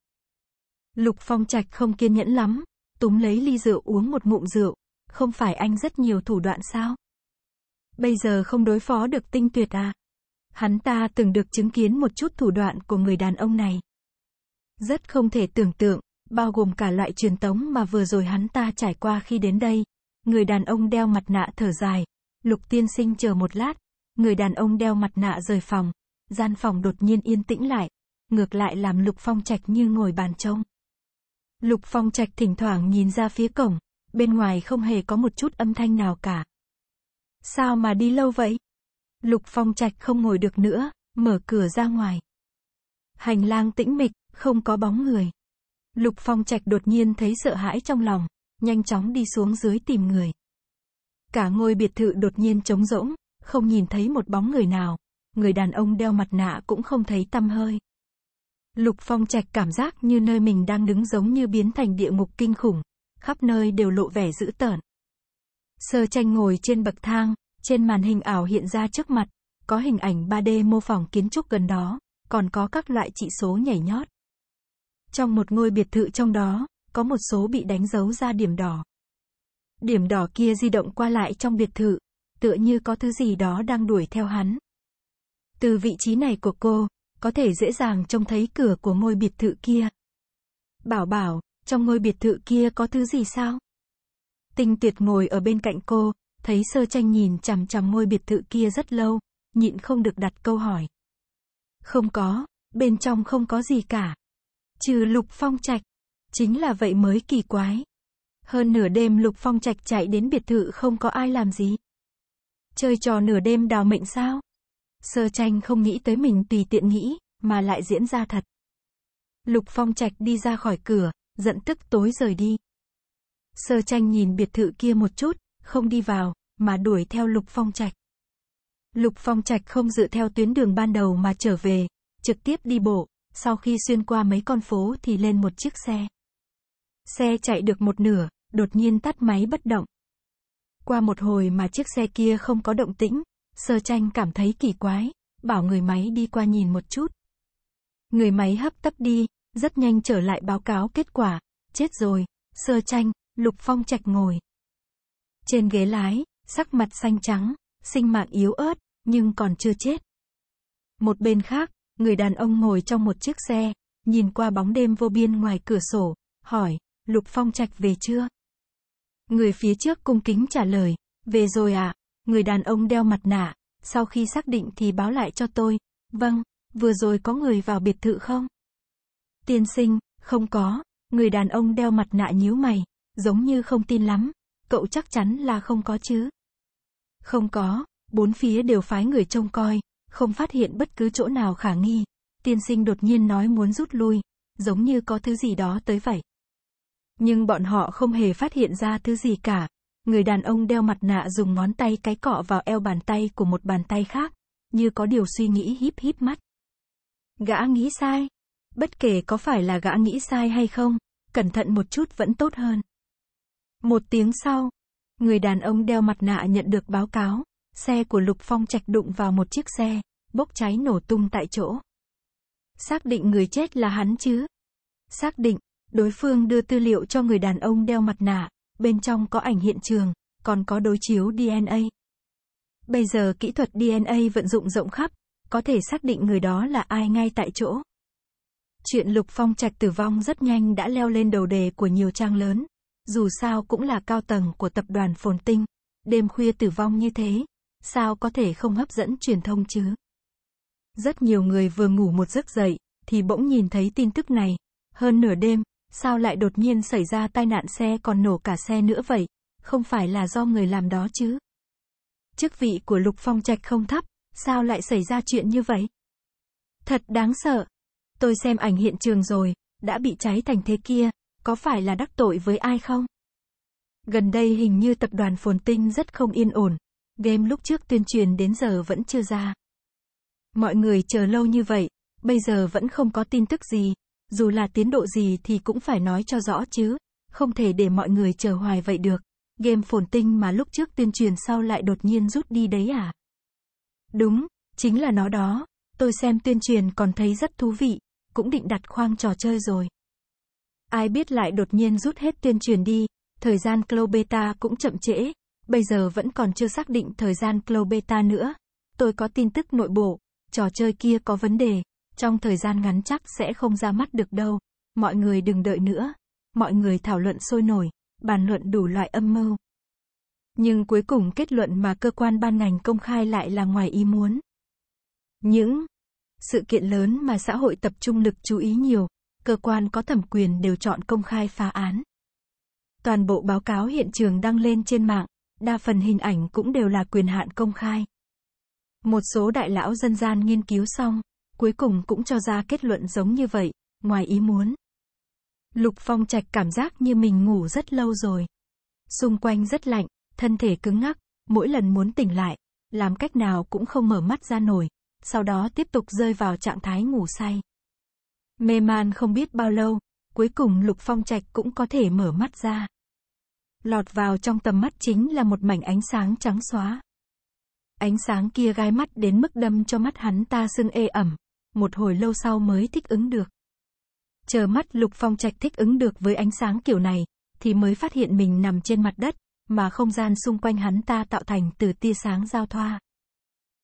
Lục Phong Trạch không kiên nhẫn lắm, túm lấy ly rượu uống một ngụm rượu, không phải anh rất nhiều thủ đoạn sao? Bây giờ không đối phó được tinh tuyệt à? Hắn ta từng được chứng kiến một chút thủ đoạn của người đàn ông này. Rất không thể tưởng tượng, bao gồm cả loại truyền tống mà vừa rồi hắn ta trải qua khi đến đây. Người đàn ông đeo mặt nạ thở dài. Lục tiên sinh chờ một lát. Người đàn ông đeo mặt nạ rời phòng. Gian phòng đột nhiên yên tĩnh lại. Ngược lại làm Lục Phong Trạch như ngồi bàn trông. Lục Phong Trạch thỉnh thoảng nhìn ra phía cổng. Bên ngoài không hề có một chút âm thanh nào cả. Sao mà đi lâu vậy? Lục Phong Trạch không ngồi được nữa, mở cửa ra ngoài. Hành lang tĩnh mịch, không có bóng người. Lục Phong Trạch đột nhiên thấy sợ hãi trong lòng, nhanh chóng đi xuống dưới tìm người. Cả ngôi biệt thự đột nhiên trống rỗng, không nhìn thấy một bóng người nào, người đàn ông đeo mặt nạ cũng không thấy tăm hơi. Lục Phong Trạch cảm giác như nơi mình đang đứng giống như biến thành địa ngục kinh khủng, khắp nơi đều lộ vẻ dữ tợn. Sơ tranh ngồi trên bậc thang, trên màn hình ảo hiện ra trước mặt, có hình ảnh 3D mô phỏng kiến trúc gần đó, còn có các loại chỉ số nhảy nhót. Trong một ngôi biệt thự trong đó, có một số bị đánh dấu ra điểm đỏ. Điểm đỏ kia di động qua lại trong biệt thự, tựa như có thứ gì đó đang đuổi theo hắn. Từ vị trí này của cô, có thể dễ dàng trông thấy cửa của ngôi biệt thự kia. Bảo bảo, trong ngôi biệt thự kia có thứ gì sao? Tinh tuyệt ngồi ở bên cạnh cô, thấy sơ tranh nhìn chằm chằm ngôi biệt thự kia rất lâu, nhịn không được đặt câu hỏi. Không có, bên trong không có gì cả. Trừ Lục Phong Trạch. Chính là vậy mới kỳ quái. Hơn nửa đêm Lục Phong Trạch chạy đến biệt thự không có ai làm gì. Chơi trò nửa đêm đào mệnh sao? Sơ tranh không nghĩ tới mình tùy tiện nghĩ, mà lại diễn ra thật. Lục Phong Trạch đi ra khỏi cửa, giận tức tối rời đi. Sơ tranh nhìn biệt thự kia một chút, không đi vào, mà đuổi theo Lục Phong Trạch. Lục Phong Trạch không dựa theo tuyến đường ban đầu mà trở về, trực tiếp đi bộ, sau khi xuyên qua mấy con phố thì lên một chiếc xe. Xe chạy được một nửa, đột nhiên tắt máy bất động. Qua một hồi mà chiếc xe kia không có động tĩnh, sơ tranh cảm thấy kỳ quái, bảo người máy đi qua nhìn một chút. Người máy hấp tấp đi, rất nhanh trở lại báo cáo kết quả, chết rồi, sơ tranh, Lục Phong Trạch ngồi. Trên ghế lái, sắc mặt xanh trắng, sinh mạng yếu ớt, nhưng còn chưa chết. Một bên khác, người đàn ông ngồi trong một chiếc xe, nhìn qua bóng đêm vô biên ngoài cửa sổ, hỏi, Lục Phong Trạch về chưa? Người phía trước cung kính trả lời, về rồi à, người đàn ông đeo mặt nạ, sau khi xác định thì báo lại cho tôi. Vâng, vừa rồi có người vào biệt thự không? Tiên sinh, không có, người đàn ông đeo mặt nạ nhíu mày, giống như không tin lắm, cậu chắc chắn là không có chứ. Không có, bốn phía đều phái người trông coi, không phát hiện bất cứ chỗ nào khả nghi. Tiên sinh đột nhiên nói muốn rút lui, giống như có thứ gì đó tới vậy. Nhưng bọn họ không hề phát hiện ra thứ gì cả. Người đàn ông đeo mặt nạ dùng ngón tay cái cọ vào eo bàn tay của một bàn tay khác, như có điều suy nghĩ híp híp mắt. Gã nghĩ sai. Bất kể có phải là gã nghĩ sai hay không, cẩn thận một chút vẫn tốt hơn. Một tiếng sau, người đàn ông đeo mặt nạ nhận được báo cáo, xe của Lục Phong Trạch đụng vào một chiếc xe, bốc cháy nổ tung tại chỗ. Xác định người chết là hắn chứ? Xác định, đối phương đưa tư liệu cho người đàn ông đeo mặt nạ, bên trong có ảnh hiện trường, còn có đối chiếu DNA. Bây giờ kỹ thuật DNA vận dụng rộng khắp, có thể xác định người đó là ai ngay tại chỗ. Chuyện Lục Phong Trạch tử vong rất nhanh đã leo lên đầu đề của nhiều trang lớn. Dù sao cũng là cao tầng của tập đoàn Phồn Tinh. Đêm khuya tử vong như thế, sao có thể không hấp dẫn truyền thông chứ? Rất nhiều người vừa ngủ một giấc dậy, thì bỗng nhìn thấy tin tức này. Hơn nửa đêm, sao lại đột nhiên xảy ra tai nạn xe còn nổ cả xe nữa vậy? Không phải là do người làm đó chứ? Chức vị của Lục Phong Trạch không thấp, sao lại xảy ra chuyện như vậy? Thật đáng sợ. Tôi xem ảnh hiện trường rồi, đã bị cháy thành thế kia, có phải là đắc tội với ai không? Gần đây hình như tập đoàn Phồn Tinh rất không yên ổn, game lúc trước tuyên truyền đến giờ vẫn chưa ra. Mọi người chờ lâu như vậy, bây giờ vẫn không có tin tức gì, dù là tiến độ gì thì cũng phải nói cho rõ chứ, không thể để mọi người chờ hoài vậy được. Game phồn tinh mà lúc trước tuyên truyền sau lại đột nhiên rút đi đấy à? Đúng, chính là nó đó, tôi xem tuyên truyền còn thấy rất thú vị, cũng định đặt khoang trò chơi rồi. Ai biết lại đột nhiên rút hết tuyên truyền đi, thời gian Cloud Beta cũng chậm trễ, bây giờ vẫn còn chưa xác định thời gian Cloud Beta nữa. Tôi có tin tức nội bộ, trò chơi kia có vấn đề, trong thời gian ngắn chắc sẽ không ra mắt được đâu. Mọi người đừng đợi nữa. Mọi người thảo luận sôi nổi, bàn luận đủ loại âm mưu. Nhưng cuối cùng kết luận mà cơ quan ban ngành công khai lại là ngoài ý muốn. Những sự kiện lớn mà xã hội tập trung lực chú ý nhiều, cơ quan có thẩm quyền đều chọn công khai phá án. Toàn bộ báo cáo hiện trường đăng lên trên mạng, đa phần hình ảnh cũng đều là quyền hạn công khai. Một số đại lão dân gian nghiên cứu xong, cuối cùng cũng cho ra kết luận giống như vậy, ngoài ý muốn. Lục Phong Trạch cảm giác như mình ngủ rất lâu rồi. Xung quanh rất lạnh, thân thể cứng ngắc, mỗi lần muốn tỉnh lại, làm cách nào cũng không mở mắt ra nổi, sau đó tiếp tục rơi vào trạng thái ngủ say. Mê man không biết bao lâu, cuối cùng Lục Phong Trạch cũng có thể mở mắt ra. Lọt vào trong tầm mắt chính là một mảnh ánh sáng trắng xóa. Ánh sáng kia gai mắt đến mức đâm cho mắt hắn ta sưng ê ẩm, một hồi lâu sau mới thích ứng được. Chờ mắt Lục Phong Trạch thích ứng được với ánh sáng kiểu này, thì mới phát hiện mình nằm trên mặt đất, mà không gian xung quanh hắn ta tạo thành từ tia sáng giao thoa.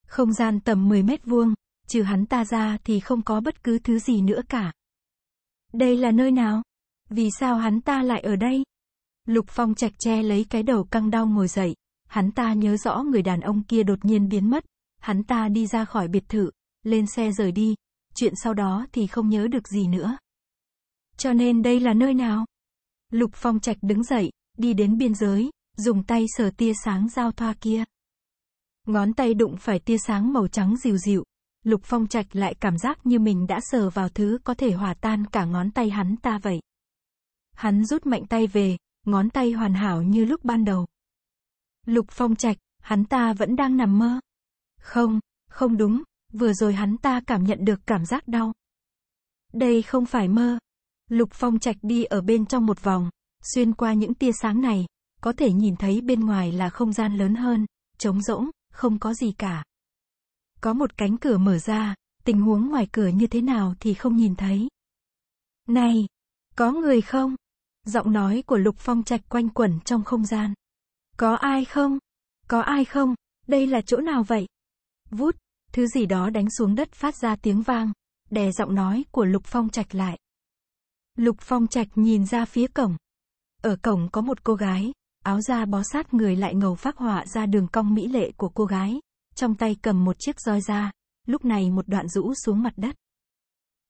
Không gian tầm 10 mét vuông, trừ hắn ta ra thì không có bất cứ thứ gì nữa cả. Đây là nơi nào? Vì sao hắn ta lại ở đây? Lục Phong chạch che lấy cái đầu căng đau ngồi dậy, hắn ta nhớ rõ người đàn ông kia đột nhiên biến mất, hắn ta đi ra khỏi biệt thự, lên xe rời đi, chuyện sau đó thì không nhớ được gì nữa. Cho nên đây là nơi nào? Lục Phong Trạch đứng dậy, đi đến biên giới, dùng tay sờ tia sáng giao thoa kia. Ngón tay đụng phải tia sáng màu trắng dịu dịu, Lục Phong Trạch lại cảm giác như mình đã sờ vào thứ có thể hòa tan cả ngón tay hắn ta vậy. Hắn rút mạnh tay về, ngón tay hoàn hảo như lúc ban đầu. Lục Phong Trạch, hắn ta vẫn đang nằm mơ. Không, không đúng, vừa rồi hắn ta cảm nhận được cảm giác đau. Đây không phải mơ. Lục Phong Trạch đi ở bên trong một vòng, xuyên qua những tia sáng này, có thể nhìn thấy bên ngoài là không gian lớn hơn, trống rỗng, không có gì cả. Có một cánh cửa mở ra, tình huống ngoài cửa như thế nào thì không nhìn thấy. Này, có người không? Giọng nói của Lục Phong Trạch quanh quẩn trong không gian. Có ai không? Có ai không? Đây là chỗ nào vậy? Vút, thứ gì đó đánh xuống đất phát ra tiếng vang, đè giọng nói của Lục Phong Trạch lại. Lục Phong Trạch nhìn ra phía cổng. Ở cổng có một cô gái, áo da bó sát người lại ngầu phác họa ra đường cong mỹ lệ của cô gái, trong tay cầm một chiếc roi da, lúc này một đoạn rũ xuống mặt đất.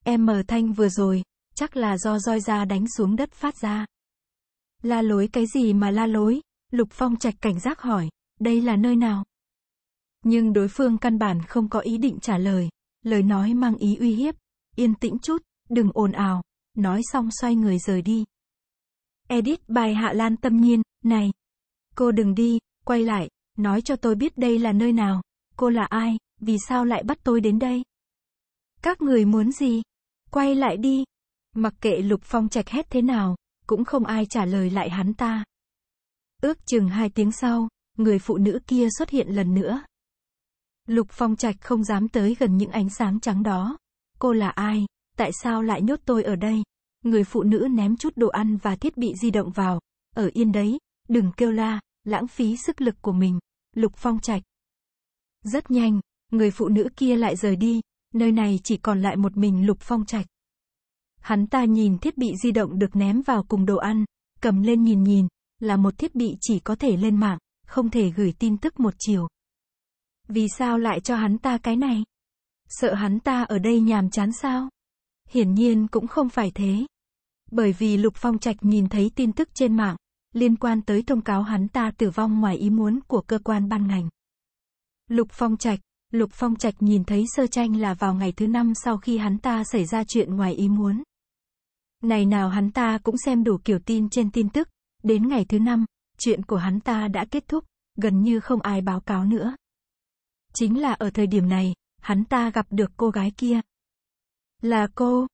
Em mờ thanh vừa rồi, chắc là do roi da đánh xuống đất phát ra. La lối cái gì mà la lối? Lục Phong Trạch cảnh giác hỏi, đây là nơi nào? Nhưng đối phương căn bản không có ý định trả lời, lời nói mang ý uy hiếp, yên tĩnh chút, đừng ồn ào, nói xong xoay người rời đi. Edit bài Hạ Lan tâm nhiên, này, cô đừng đi, quay lại, nói cho tôi biết đây là nơi nào, cô là ai, vì sao lại bắt tôi đến đây? Các người muốn gì? Quay lại đi. Mặc kệ Lục Phong Trạch hét thế nào, cũng không ai trả lời lại hắn ta. Ước chừng hai tiếng sau, người phụ nữ kia xuất hiện lần nữa. Lục Phong Trạch không dám tới gần những ánh sáng trắng đó. Cô là ai? Tại sao lại nhốt tôi ở đây? Người phụ nữ ném chút đồ ăn và thiết bị di động vào. Ở yên đấy, đừng kêu la, lãng phí sức lực của mình. Lục Phong Trạch. Rất nhanh, người phụ nữ kia lại rời đi, nơi này chỉ còn lại một mình Lục Phong Trạch. Hắn ta nhìn thiết bị di động được ném vào cùng đồ ăn, cầm lên nhìn nhìn, là một thiết bị chỉ có thể lên mạng, không thể gửi tin tức một chiều. Vì sao lại cho hắn ta cái này? Sợ hắn ta ở đây nhàm chán sao? Hiển nhiên cũng không phải thế. Bởi vì Lục Phong Trạch nhìn thấy tin tức trên mạng, liên quan tới thông cáo hắn ta tử vong ngoài ý muốn của cơ quan ban ngành. Lục Phong Trạch, Lục Phong Trạch nhìn thấy sơ tranh là vào ngày thứ năm sau khi hắn ta xảy ra chuyện ngoài ý muốn. Này nào hắn ta cũng xem đủ kiểu tin trên tin tức, đến ngày thứ năm, chuyện của hắn ta đã kết thúc, gần như không ai báo cáo nữa. Chính là ở thời điểm này, hắn ta gặp được cô gái kia. Là cô.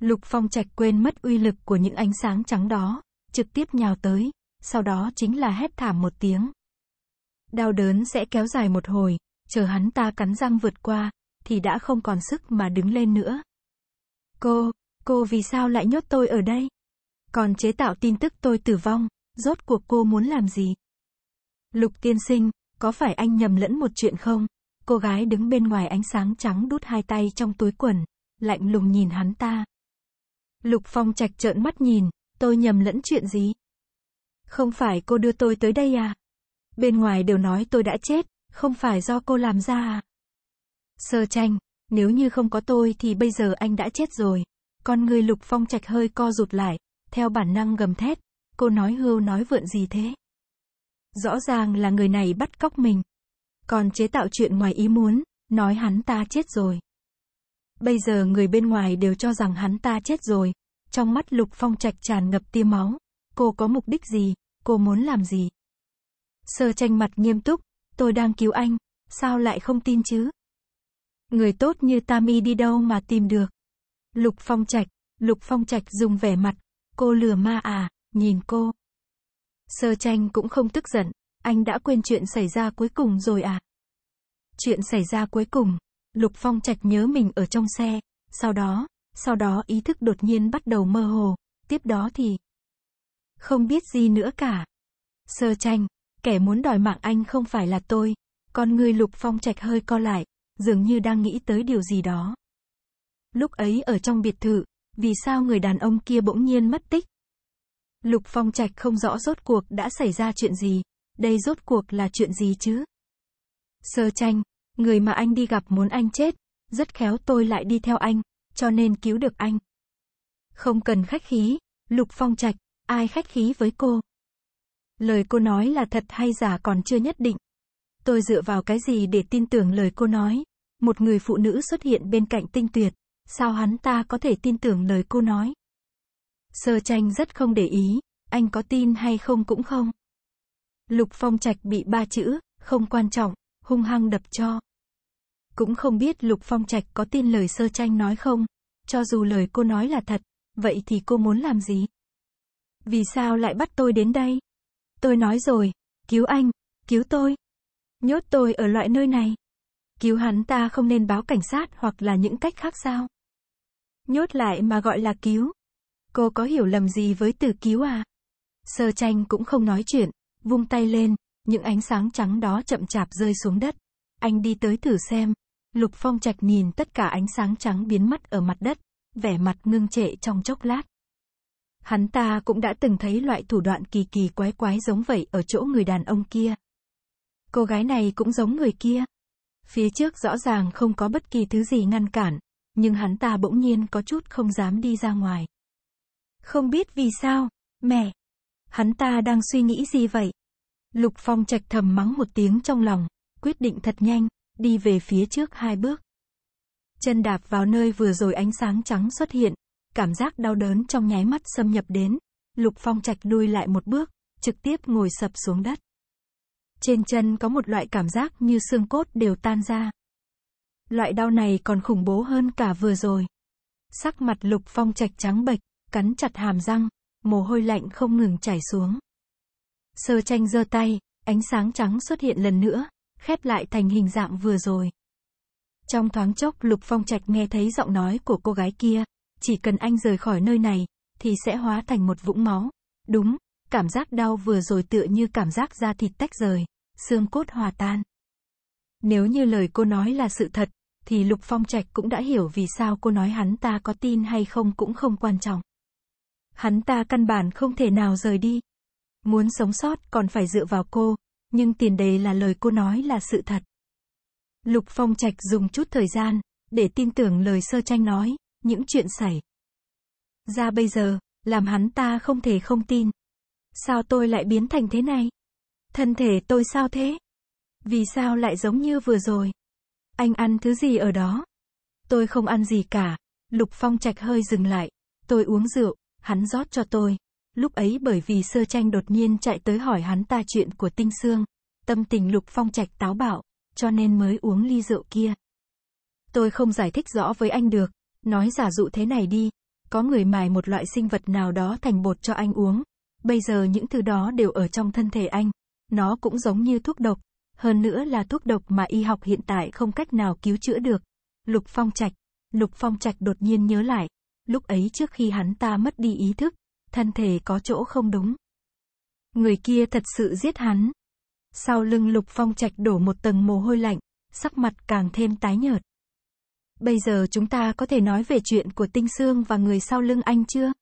Lục Phong Trạch quên mất uy lực của những ánh sáng trắng đó, trực tiếp nhào tới, sau đó chính là hét thảm một tiếng. Đau đớn sẽ kéo dài một hồi, chờ hắn ta cắn răng vượt qua, thì đã không còn sức mà đứng lên nữa. Cô, cô vì sao lại nhốt tôi ở đây? Còn chế tạo tin tức tôi tử vong, rốt cuộc cô muốn làm gì? Lục tiên sinh, có phải anh nhầm lẫn một chuyện không? Cô gái đứng bên ngoài ánh sáng trắng đút hai tay trong túi quần, lạnh lùng nhìn hắn ta. Lục Phong Trạch trợn mắt nhìn, tôi nhầm lẫn chuyện gì? Không phải cô đưa tôi tới đây à? Bên ngoài đều nói tôi đã chết, không phải do cô làm ra à? Sơ tranh, nếu như không có tôi thì bây giờ anh đã chết rồi. Con người Lục Phong Trạch hơi co rụt lại, theo bản năng gầm thét, cô nói hưu nói vượn gì thế? Rõ ràng là người này bắt cóc mình. Còn chế tạo chuyện ngoài ý muốn, nói hắn ta chết rồi. Bây giờ người bên ngoài đều cho rằng hắn ta chết rồi. Trong mắt Lục Phong Trạch tràn ngập tia máu. Cô có mục đích gì? Cô muốn làm gì? Sơ tranh mặt nghiêm túc. Tôi đang cứu anh. Sao lại không tin chứ? Người tốt như Tammy đi đâu mà tìm được? Lục Phong Trạch. Lục Phong Trạch dùng vẻ mặt. Cô lừa ma à, nhìn cô. Sơ tranh cũng không tức giận. Anh đã quên chuyện xảy ra cuối cùng rồi à? Chuyện xảy ra cuối cùng, Lục Phong Trạch nhớ mình ở trong xe, sau đó, sau đó ý thức đột nhiên bắt đầu mơ hồ, tiếp đó thì không biết gì nữa cả. Sơ tranh, kẻ muốn đòi mạng anh không phải là tôi, con người Lục Phong Trạch hơi co lại, dường như đang nghĩ tới điều gì đó. Lúc ấy ở trong biệt thự, vì sao người đàn ông kia bỗng nhiên mất tích? Lục Phong Trạch không rõ rốt cuộc đã xảy ra chuyện gì, đây rốt cuộc là chuyện gì chứ? Sơ tranh, người mà anh đi gặp muốn anh chết, rất khéo tôi lại đi theo anh, cho nên cứu được anh. Không cần khách khí, Lục Phong Trạch, ai khách khí với cô? Lời cô nói là thật hay giả còn chưa nhất định. Tôi dựa vào cái gì để tin tưởng lời cô nói? Một người phụ nữ xuất hiện bên cạnh tinh tuyệt, sao hắn ta có thể tin tưởng lời cô nói? Sơ tranh rất không để ý, anh có tin hay không cũng không. Lục Phong Trạch bị ba chữ, không quan trọng, hung hăng đập cho. Cũng không biết Lục Phong Trạch có tin lời sơ tranh nói không, cho dù lời cô nói là thật, vậy thì cô muốn làm gì? Vì sao lại bắt tôi đến đây? Tôi nói rồi, cứu anh, cứu tôi. Nhốt tôi ở loại nơi này. Cứu hắn ta không nên báo cảnh sát hoặc là những cách khác sao? Nhốt lại mà gọi là cứu. Cô có hiểu lầm gì với từ cứu à? Sơ tranh cũng không nói chuyện, vung tay lên, những ánh sáng trắng đó chậm chạp rơi xuống đất. Anh đi tới thử xem. Lục Phong Trạch nhìn tất cả ánh sáng trắng biến mất ở mặt đất, vẻ mặt ngưng trệ trong chốc lát. Hắn ta cũng đã từng thấy loại thủ đoạn kỳ kỳ quái quái giống vậy ở chỗ người đàn ông kia. Cô gái này cũng giống người kia. Phía trước rõ ràng không có bất kỳ thứ gì ngăn cản, nhưng hắn ta bỗng nhiên có chút không dám đi ra ngoài. Không biết vì sao, mẹ. Hắn ta đang suy nghĩ gì vậy? Lục Phong trạch thầm mắng một tiếng trong lòng, quyết định thật nhanh, đi về phía trước hai bước. Chân đạp vào nơi vừa rồi ánh sáng trắng xuất hiện, cảm giác đau đớn trong nháy mắt xâm nhập đến, Lục Phong Trạch lui lại một bước, trực tiếp ngồi sập xuống đất. Trên chân có một loại cảm giác như xương cốt đều tan ra. Loại đau này còn khủng bố hơn cả vừa rồi. Sắc mặt Lục Phong Trạch trắng bệch, cắn chặt hàm răng, mồ hôi lạnh không ngừng chảy xuống. Sơ tranh giơ tay, ánh sáng trắng xuất hiện lần nữa, khép lại thành hình dạng vừa rồi. Trong thoáng chốc Lục Phong Trạch nghe thấy giọng nói của cô gái kia, chỉ cần anh rời khỏi nơi này, thì sẽ hóa thành một vũng máu. Đúng, cảm giác đau vừa rồi tựa như cảm giác da thịt tách rời, xương cốt hòa tan. Nếu như lời cô nói là sự thật, thì Lục Phong Trạch cũng đã hiểu vì sao cô nói hắn ta có tin hay không cũng không quan trọng. Hắn ta căn bản không thể nào rời đi. Muốn sống sót còn phải dựa vào cô, nhưng tiền đề là lời cô nói là sự thật. Lục Phong Trạch dùng chút thời gian, để tin tưởng lời sơ tranh nói, những chuyện xảy ra bây giờ, làm hắn ta không thể không tin. Sao tôi lại biến thành thế này? Thân thể tôi sao thế? Vì sao lại giống như vừa rồi? Anh ăn thứ gì ở đó? Tôi không ăn gì cả. Lục Phong Trạch hơi dừng lại. Tôi uống rượu, hắn rót cho tôi. Lúc ấy bởi vì sơ tranh đột nhiên chạy tới hỏi hắn ta chuyện của tinh xương. Tâm tình Lục Phong Trạch táo bạo, cho nên mới uống ly rượu kia. Tôi không giải thích rõ với anh được, nói giả dụ thế này đi, có người mài một loại sinh vật nào đó thành bột cho anh uống. Bây giờ những thứ đó đều ở trong thân thể anh. Nó cũng giống như thuốc độc. Hơn nữa là thuốc độc mà y học hiện tại không cách nào cứu chữa được. Lục Phong Trạch. Lục Phong Trạch đột nhiên nhớ lại. Lúc ấy trước khi hắn ta mất đi ý thức, thân thể có chỗ không đúng. Người kia thật sự giết hắn. Sau lưng Lục Phong Trạch đổ một tầng mồ hôi lạnh, sắc mặt càng thêm tái nhợt. Bây giờ chúng ta có thể nói về chuyện của Tinh Sương và người sau lưng anh chưa?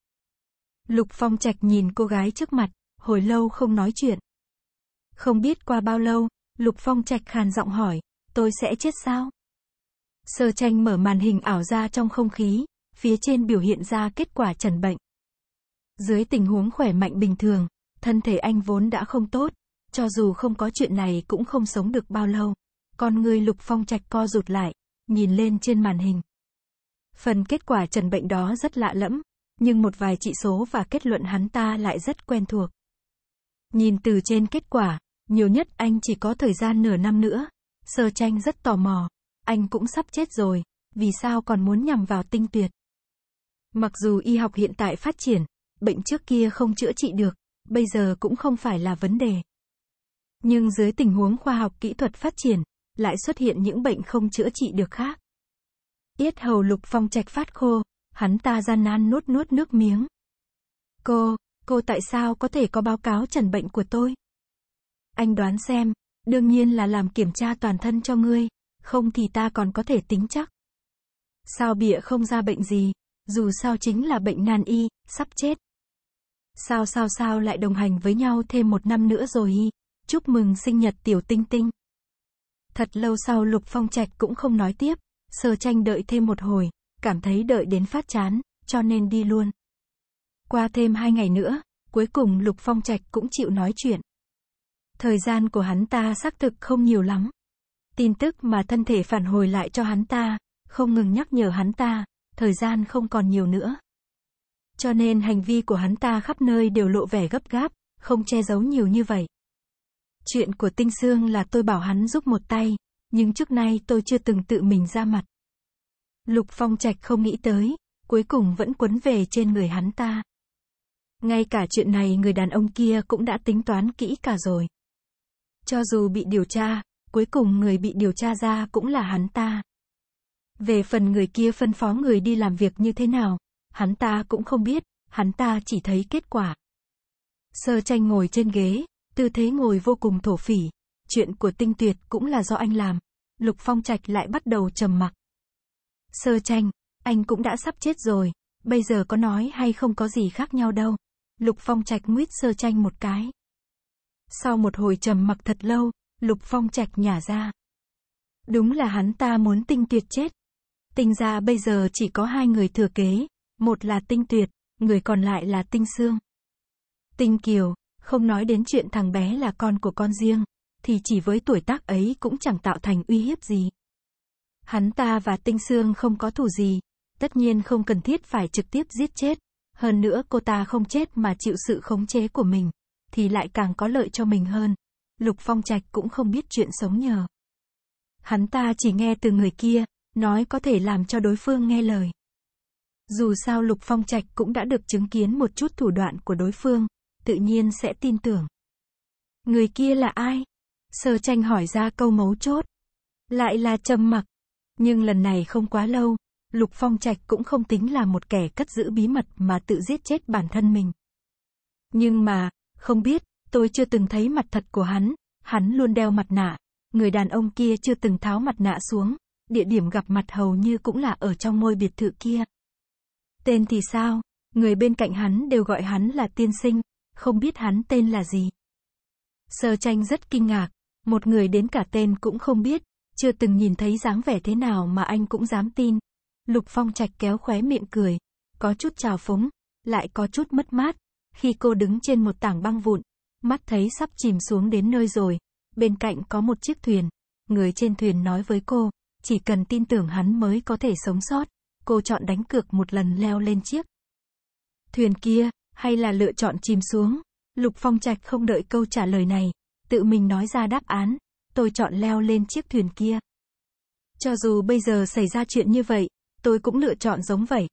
Lục Phong Trạch nhìn cô gái trước mặt, hồi lâu không nói chuyện. Không biết qua bao lâu, Lục Phong Trạch khàn giọng hỏi, tôi sẽ chết sao? Sơ tranh mở màn hình ảo ra trong không khí, phía trên biểu hiện ra kết quả trần bệnh. Dưới tình huống khỏe mạnh bình thường, thân thể anh vốn đã không tốt, cho dù không có chuyện này cũng không sống được bao lâu. Con người Lục Phong Trạch co rụt lại, nhìn lên trên màn hình. Phần kết quả trần bệnh đó rất lạ lẫm, nhưng một vài trị số và kết luận hắn ta lại rất quen thuộc. Nhìn từ trên kết quả, nhiều nhất anh chỉ có thời gian nửa năm nữa. Sơ tranh rất tò mò. Anh cũng sắp chết rồi, vì sao còn muốn nhằm vào tinh tuyệt? Mặc dù y học hiện tại phát triển, bệnh trước kia không chữa trị được, bây giờ cũng không phải là vấn đề. Nhưng dưới tình huống khoa học kỹ thuật phát triển, lại xuất hiện những bệnh không chữa trị được khác. Yết hầu lục phong trạch phát khô, hắn ta gian nan nuốt nuốt nước miếng. Cô, cô tại sao có thể có báo cáo trần bệnh của tôi? Anh đoán xem, đương nhiên là làm kiểm tra toàn thân cho ngươi, không thì ta còn có thể tính chắc. Sao bịa không ra bệnh gì, dù sao chính là bệnh nan y, sắp chết. Sao sao sao lại đồng hành với nhau thêm một năm nữa rồi y, chúc mừng sinh nhật tiểu tinh tinh. Thật lâu sau Lục Phong Trạch cũng không nói tiếp, sơ tranh đợi thêm một hồi, cảm thấy đợi đến phát chán, cho nên đi luôn. Qua thêm hai ngày nữa, cuối cùng Lục Phong Trạch cũng chịu nói chuyện. Thời gian của hắn ta xác thực không nhiều lắm. Tin tức mà thân thể phản hồi lại cho hắn ta, không ngừng nhắc nhở hắn ta, thời gian không còn nhiều nữa. Cho nên hành vi của hắn ta khắp nơi đều lộ vẻ gấp gáp, không che giấu nhiều như vậy. Chuyện của Tinh Sương là tôi bảo hắn giúp một tay, nhưng trước nay tôi chưa từng tự mình ra mặt. Lục Phong Trạch không nghĩ tới, cuối cùng vẫn quấn về trên người hắn ta. Ngay cả chuyện này người đàn ông kia cũng đã tính toán kỹ cả rồi. Cho dù bị điều tra, cuối cùng người bị điều tra ra cũng là hắn ta. Về phần người kia phân phó người đi làm việc như thế nào, hắn ta cũng không biết, hắn ta chỉ thấy kết quả. Sơ tranh ngồi trên ghế, tư thế ngồi vô cùng thổ phỉ, chuyện của tinh tuyệt cũng là do anh làm. Lục Phong Trạch lại bắt đầu trầm mặc. Sơ tranh, anh cũng đã sắp chết rồi, Bây giờ có nói hay không có gì khác nhau đâu. Lục Phong Trạch nguyết sơ tranh một cái. Sau một hồi trầm mặc thật lâu, Lục Phong Trạch nhả ra. Đúng là hắn ta muốn tinh tuyệt chết. Tinh gia bây giờ chỉ có hai người thừa kế, một là tinh tuyệt, người còn lại là tinh xương. Tinh kiều, không nói đến chuyện thằng bé là con của con riêng, thì chỉ với tuổi tác ấy cũng chẳng tạo thành uy hiếp gì. Hắn ta và tinh sương không có thù gì, tất nhiên không cần thiết phải trực tiếp giết chết. Hơn nữa cô ta không chết mà chịu sự khống chế của mình, thì lại càng có lợi cho mình hơn. Lục Phong Trạch cũng không biết chuyện sống nhờ. Hắn ta chỉ nghe từ người kia, nói có thể làm cho đối phương nghe lời. Dù sao Lục Phong Trạch cũng đã được chứng kiến một chút thủ đoạn của đối phương, tự nhiên sẽ tin tưởng. Người kia là ai? Sơ tranh hỏi ra câu mấu chốt. Lại là trầm mặc. Nhưng lần này không quá lâu, Lục Phong Trạch cũng không tính là một kẻ cất giữ bí mật mà tự giết chết bản thân mình. Nhưng mà, không biết, tôi chưa từng thấy mặt thật của hắn, hắn luôn đeo mặt nạ, người đàn ông kia chưa từng tháo mặt nạ xuống, địa điểm gặp mặt hầu như cũng là ở trong ngôi biệt thự kia. Tên thì sao? Người bên cạnh hắn đều gọi hắn là tiên sinh, không biết hắn tên là gì. Sơ tranh rất kinh ngạc, một người đến cả tên cũng không biết, chưa từng nhìn thấy dáng vẻ thế nào mà anh cũng dám tin. Lục Phong Trạch kéo khóe miệng cười, có chút trào phúng, lại có chút mất mát, khi cô đứng trên một tảng băng vụn, mắt thấy sắp chìm xuống đến nơi rồi, bên cạnh có một chiếc thuyền, người trên thuyền nói với cô, chỉ cần tin tưởng hắn mới có thể sống sót, cô chọn đánh cược một lần leo lên chiếc thuyền kia, hay là lựa chọn chìm xuống. Lục Phong Trạch không đợi câu trả lời này, tự mình nói ra đáp án, tôi chọn leo lên chiếc thuyền kia. Cho dù bây giờ xảy ra chuyện như vậy, tôi cũng lựa chọn giống vậy.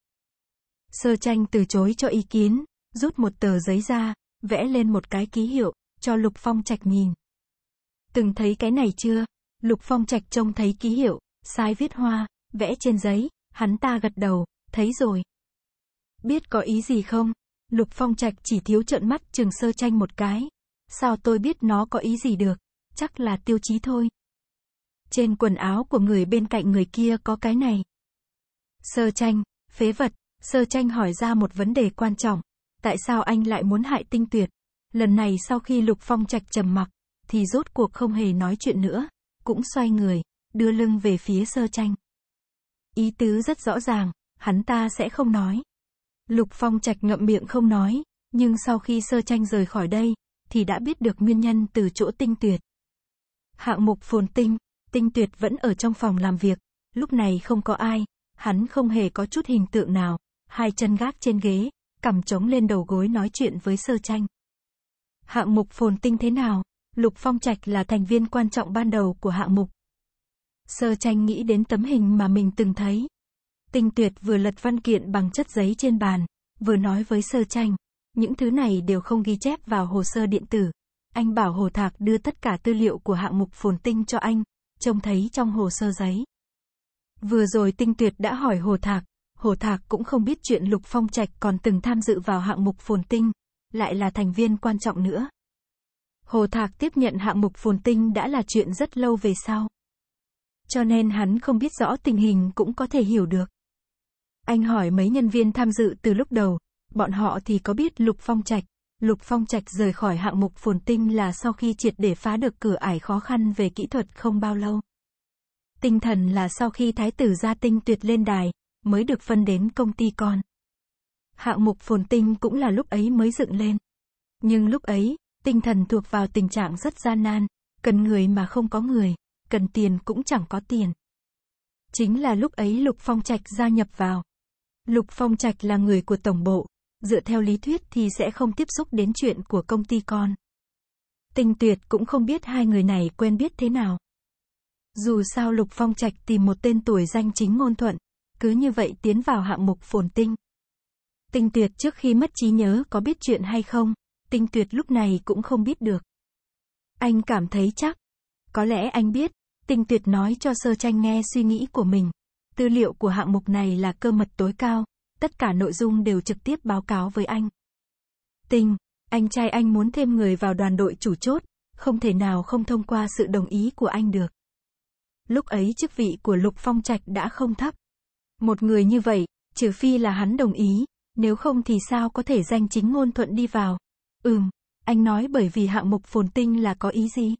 Sơ tranh từ chối cho ý kiến, rút một tờ giấy ra, vẽ lên một cái ký hiệu, cho Lục Phong Trạch nhìn. Từng thấy cái này chưa? Lục Phong Trạch trông thấy ký hiệu, sai viết hoa, vẽ trên giấy, hắn ta gật đầu, thấy rồi. Biết có ý gì không? Lục Phong Trạch chỉ thiếu trợn mắt trường sơ tranh một cái. Sao tôi biết nó có ý gì được? Chắc là tiêu chí thôi. Trên quần áo của người bên cạnh người kia có cái này. Sơ tranh, phế vật, sơ tranh hỏi ra một vấn đề quan trọng. Tại sao anh lại muốn hại tinh tuyệt? Lần này sau khi Lục Phong Trạch trầm mặc, thì rốt cuộc không hề nói chuyện nữa, cũng xoay người, đưa lưng về phía sơ tranh. Ý tứ rất rõ ràng, hắn ta sẽ không nói. Lục Phong Trạch ngậm miệng không nói, nhưng sau khi sơ tranh rời khỏi đây, thì đã biết được nguyên nhân từ chỗ tinh tuyệt. Hạng mục phồn tinh, tinh tuyệt vẫn ở trong phòng làm việc, lúc này không có ai, hắn không hề có chút hình tượng nào, hai chân gác trên ghế, cằm trống lên đầu gối nói chuyện với sơ tranh. Hạng mục phồn tinh thế nào? Lục Phong Trạch là thành viên quan trọng ban đầu của hạng mục. Sơ tranh nghĩ đến tấm hình mà mình từng thấy. Tinh tuyệt vừa lật văn kiện bằng chất giấy trên bàn, vừa nói với sơ tranh. Những thứ này đều không ghi chép vào hồ sơ điện tử. Anh bảo Hồ Thạc đưa tất cả tư liệu của hạng mục phồn tinh cho anh, trông thấy trong hồ sơ giấy. Vừa rồi tinh tuyệt đã hỏi Hồ Thạc, Hồ Thạc cũng không biết chuyện Lục Phong Trạch còn từng tham dự vào hạng mục phồn tinh, lại là thành viên quan trọng nữa. Hồ Thạc tiếp nhận hạng mục phồn tinh đã là chuyện rất lâu về sau. Cho nên hắn không biết rõ tình hình cũng có thể hiểu được. Anh hỏi mấy nhân viên tham dự từ lúc đầu, bọn họ thì có biết Lục Phong Trạch. Lục Phong Trạch rời khỏi hạng mục phồn tinh là sau khi triệt để phá được cửa ải khó khăn về kỹ thuật không bao lâu. Tinh thần là sau khi thái tử gia tinh tuyệt lên đài, mới được phân đến công ty con. Hạng mục phồn tinh cũng là lúc ấy mới dựng lên. Nhưng lúc ấy, tinh thần thuộc vào tình trạng rất gian nan, cần người mà không có người, cần tiền cũng chẳng có tiền. Chính là lúc ấy Lục Phong Trạch gia nhập vào. Lục Phong Trạch là người của tổng bộ, dựa theo lý thuyết thì sẽ không tiếp xúc đến chuyện của công ty con. Tinh Tuyệt cũng không biết hai người này quen biết thế nào. Dù sao Lục Phong Trạch tìm một tên tuổi danh chính ngôn thuận, cứ như vậy tiến vào hạng mục phồn tinh. Tinh Tuyệt trước khi mất trí nhớ có biết chuyện hay không, Tinh Tuyệt lúc này cũng không biết được. Anh cảm thấy chắc. Có lẽ anh biết, Tinh Tuyệt nói cho Sơ Tranh nghe suy nghĩ của mình. Tư liệu của hạng mục này là cơ mật tối cao, tất cả nội dung đều trực tiếp báo cáo với anh. Tinh, anh trai anh muốn thêm người vào đoàn đội chủ chốt, không thể nào không thông qua sự đồng ý của anh được. Lúc ấy chức vị của Lục Phong Trạch đã không thấp. Một người như vậy, Trừ phi là hắn đồng ý, nếu không thì sao có thể danh chính ngôn thuận đi vào. Ừm, anh nói bởi vì hạng mục phồn tinh là có ý gì?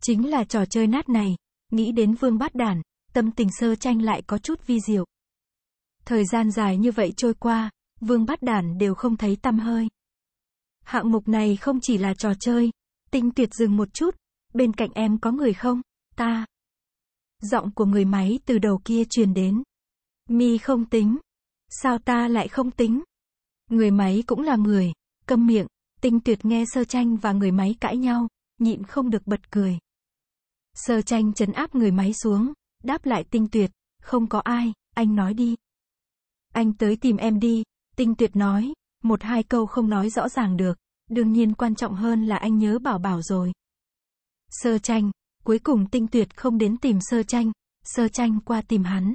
Chính là trò chơi nát này, nghĩ đến vương bát đản, tâm tình sơ tranh lại có chút vi diệu. Thời gian dài như vậy trôi qua, vương bát đản đều không thấy tâm hơi. Hạng mục này không chỉ là trò chơi, tinh tuyệt dừng một chút, bên cạnh em có người không? Ta. Giọng của người máy từ đầu kia truyền đến. Mi không tính. Sao ta lại không tính? Người máy cũng là người, câm miệng, tinh tuyệt nghe sơ tranh và người máy cãi nhau, nhịn không được bật cười. Sơ tranh chấn áp người máy xuống, đáp lại tinh tuyệt, không có ai, anh nói đi. Anh tới tìm em đi, tinh tuyệt nói, một hai câu không nói rõ ràng được, đương nhiên quan trọng hơn là anh nhớ bảo bảo rồi. Sơ tranh, cuối cùng tinh tuyệt không đến tìm sơ tranh, sơ tranh qua tìm hắn.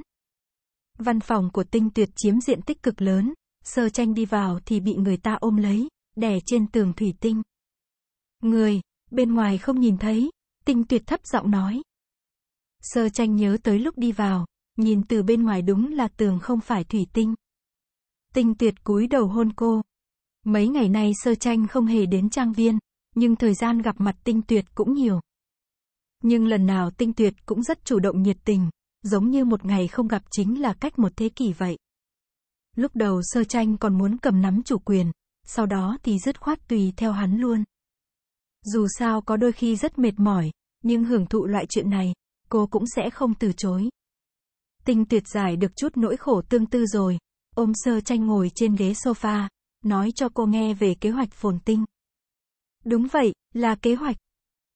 Văn phòng của tinh tuyệt chiếm diện tích cực lớn, sơ tranh đi vào thì bị người ta ôm lấy, đè trên tường thủy tinh. Người, bên ngoài không nhìn thấy, tinh tuyệt thấp giọng nói. Sơ tranh nhớ tới lúc đi vào, nhìn từ bên ngoài đúng là tường không phải thủy tinh. Tinh tuyệt cúi đầu hôn cô. Mấy ngày nay sơ tranh không hề đến trang viên, nhưng thời gian gặp mặt tinh tuyệt cũng nhiều. Nhưng lần nào tinh tuyệt cũng rất chủ động nhiệt tình, giống như một ngày không gặp chính là cách một thế kỷ vậy. Lúc đầu sơ tranh còn muốn cầm nắm chủ quyền, sau đó thì dứt khoát tùy theo hắn luôn. Dù sao có đôi khi rất mệt mỏi, nhưng hưởng thụ loại chuyện này, cô cũng sẽ không từ chối. Tinh tuyệt giải được chút nỗi khổ tương tư rồi, ôm sơ tranh ngồi trên ghế sofa, nói cho cô nghe về kế hoạch phồn tinh. Đúng vậy, là kế hoạch.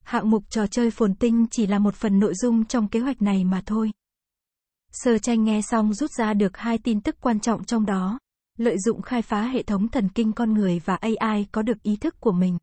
Hạng mục trò chơi phồn tinh chỉ là một phần nội dung trong kế hoạch này mà thôi. Sơ tranh nghe xong rút ra được hai tin tức quan trọng trong đó. Lợi dụng khai phá hệ thống thần kinh con người và AI có được ý thức của mình.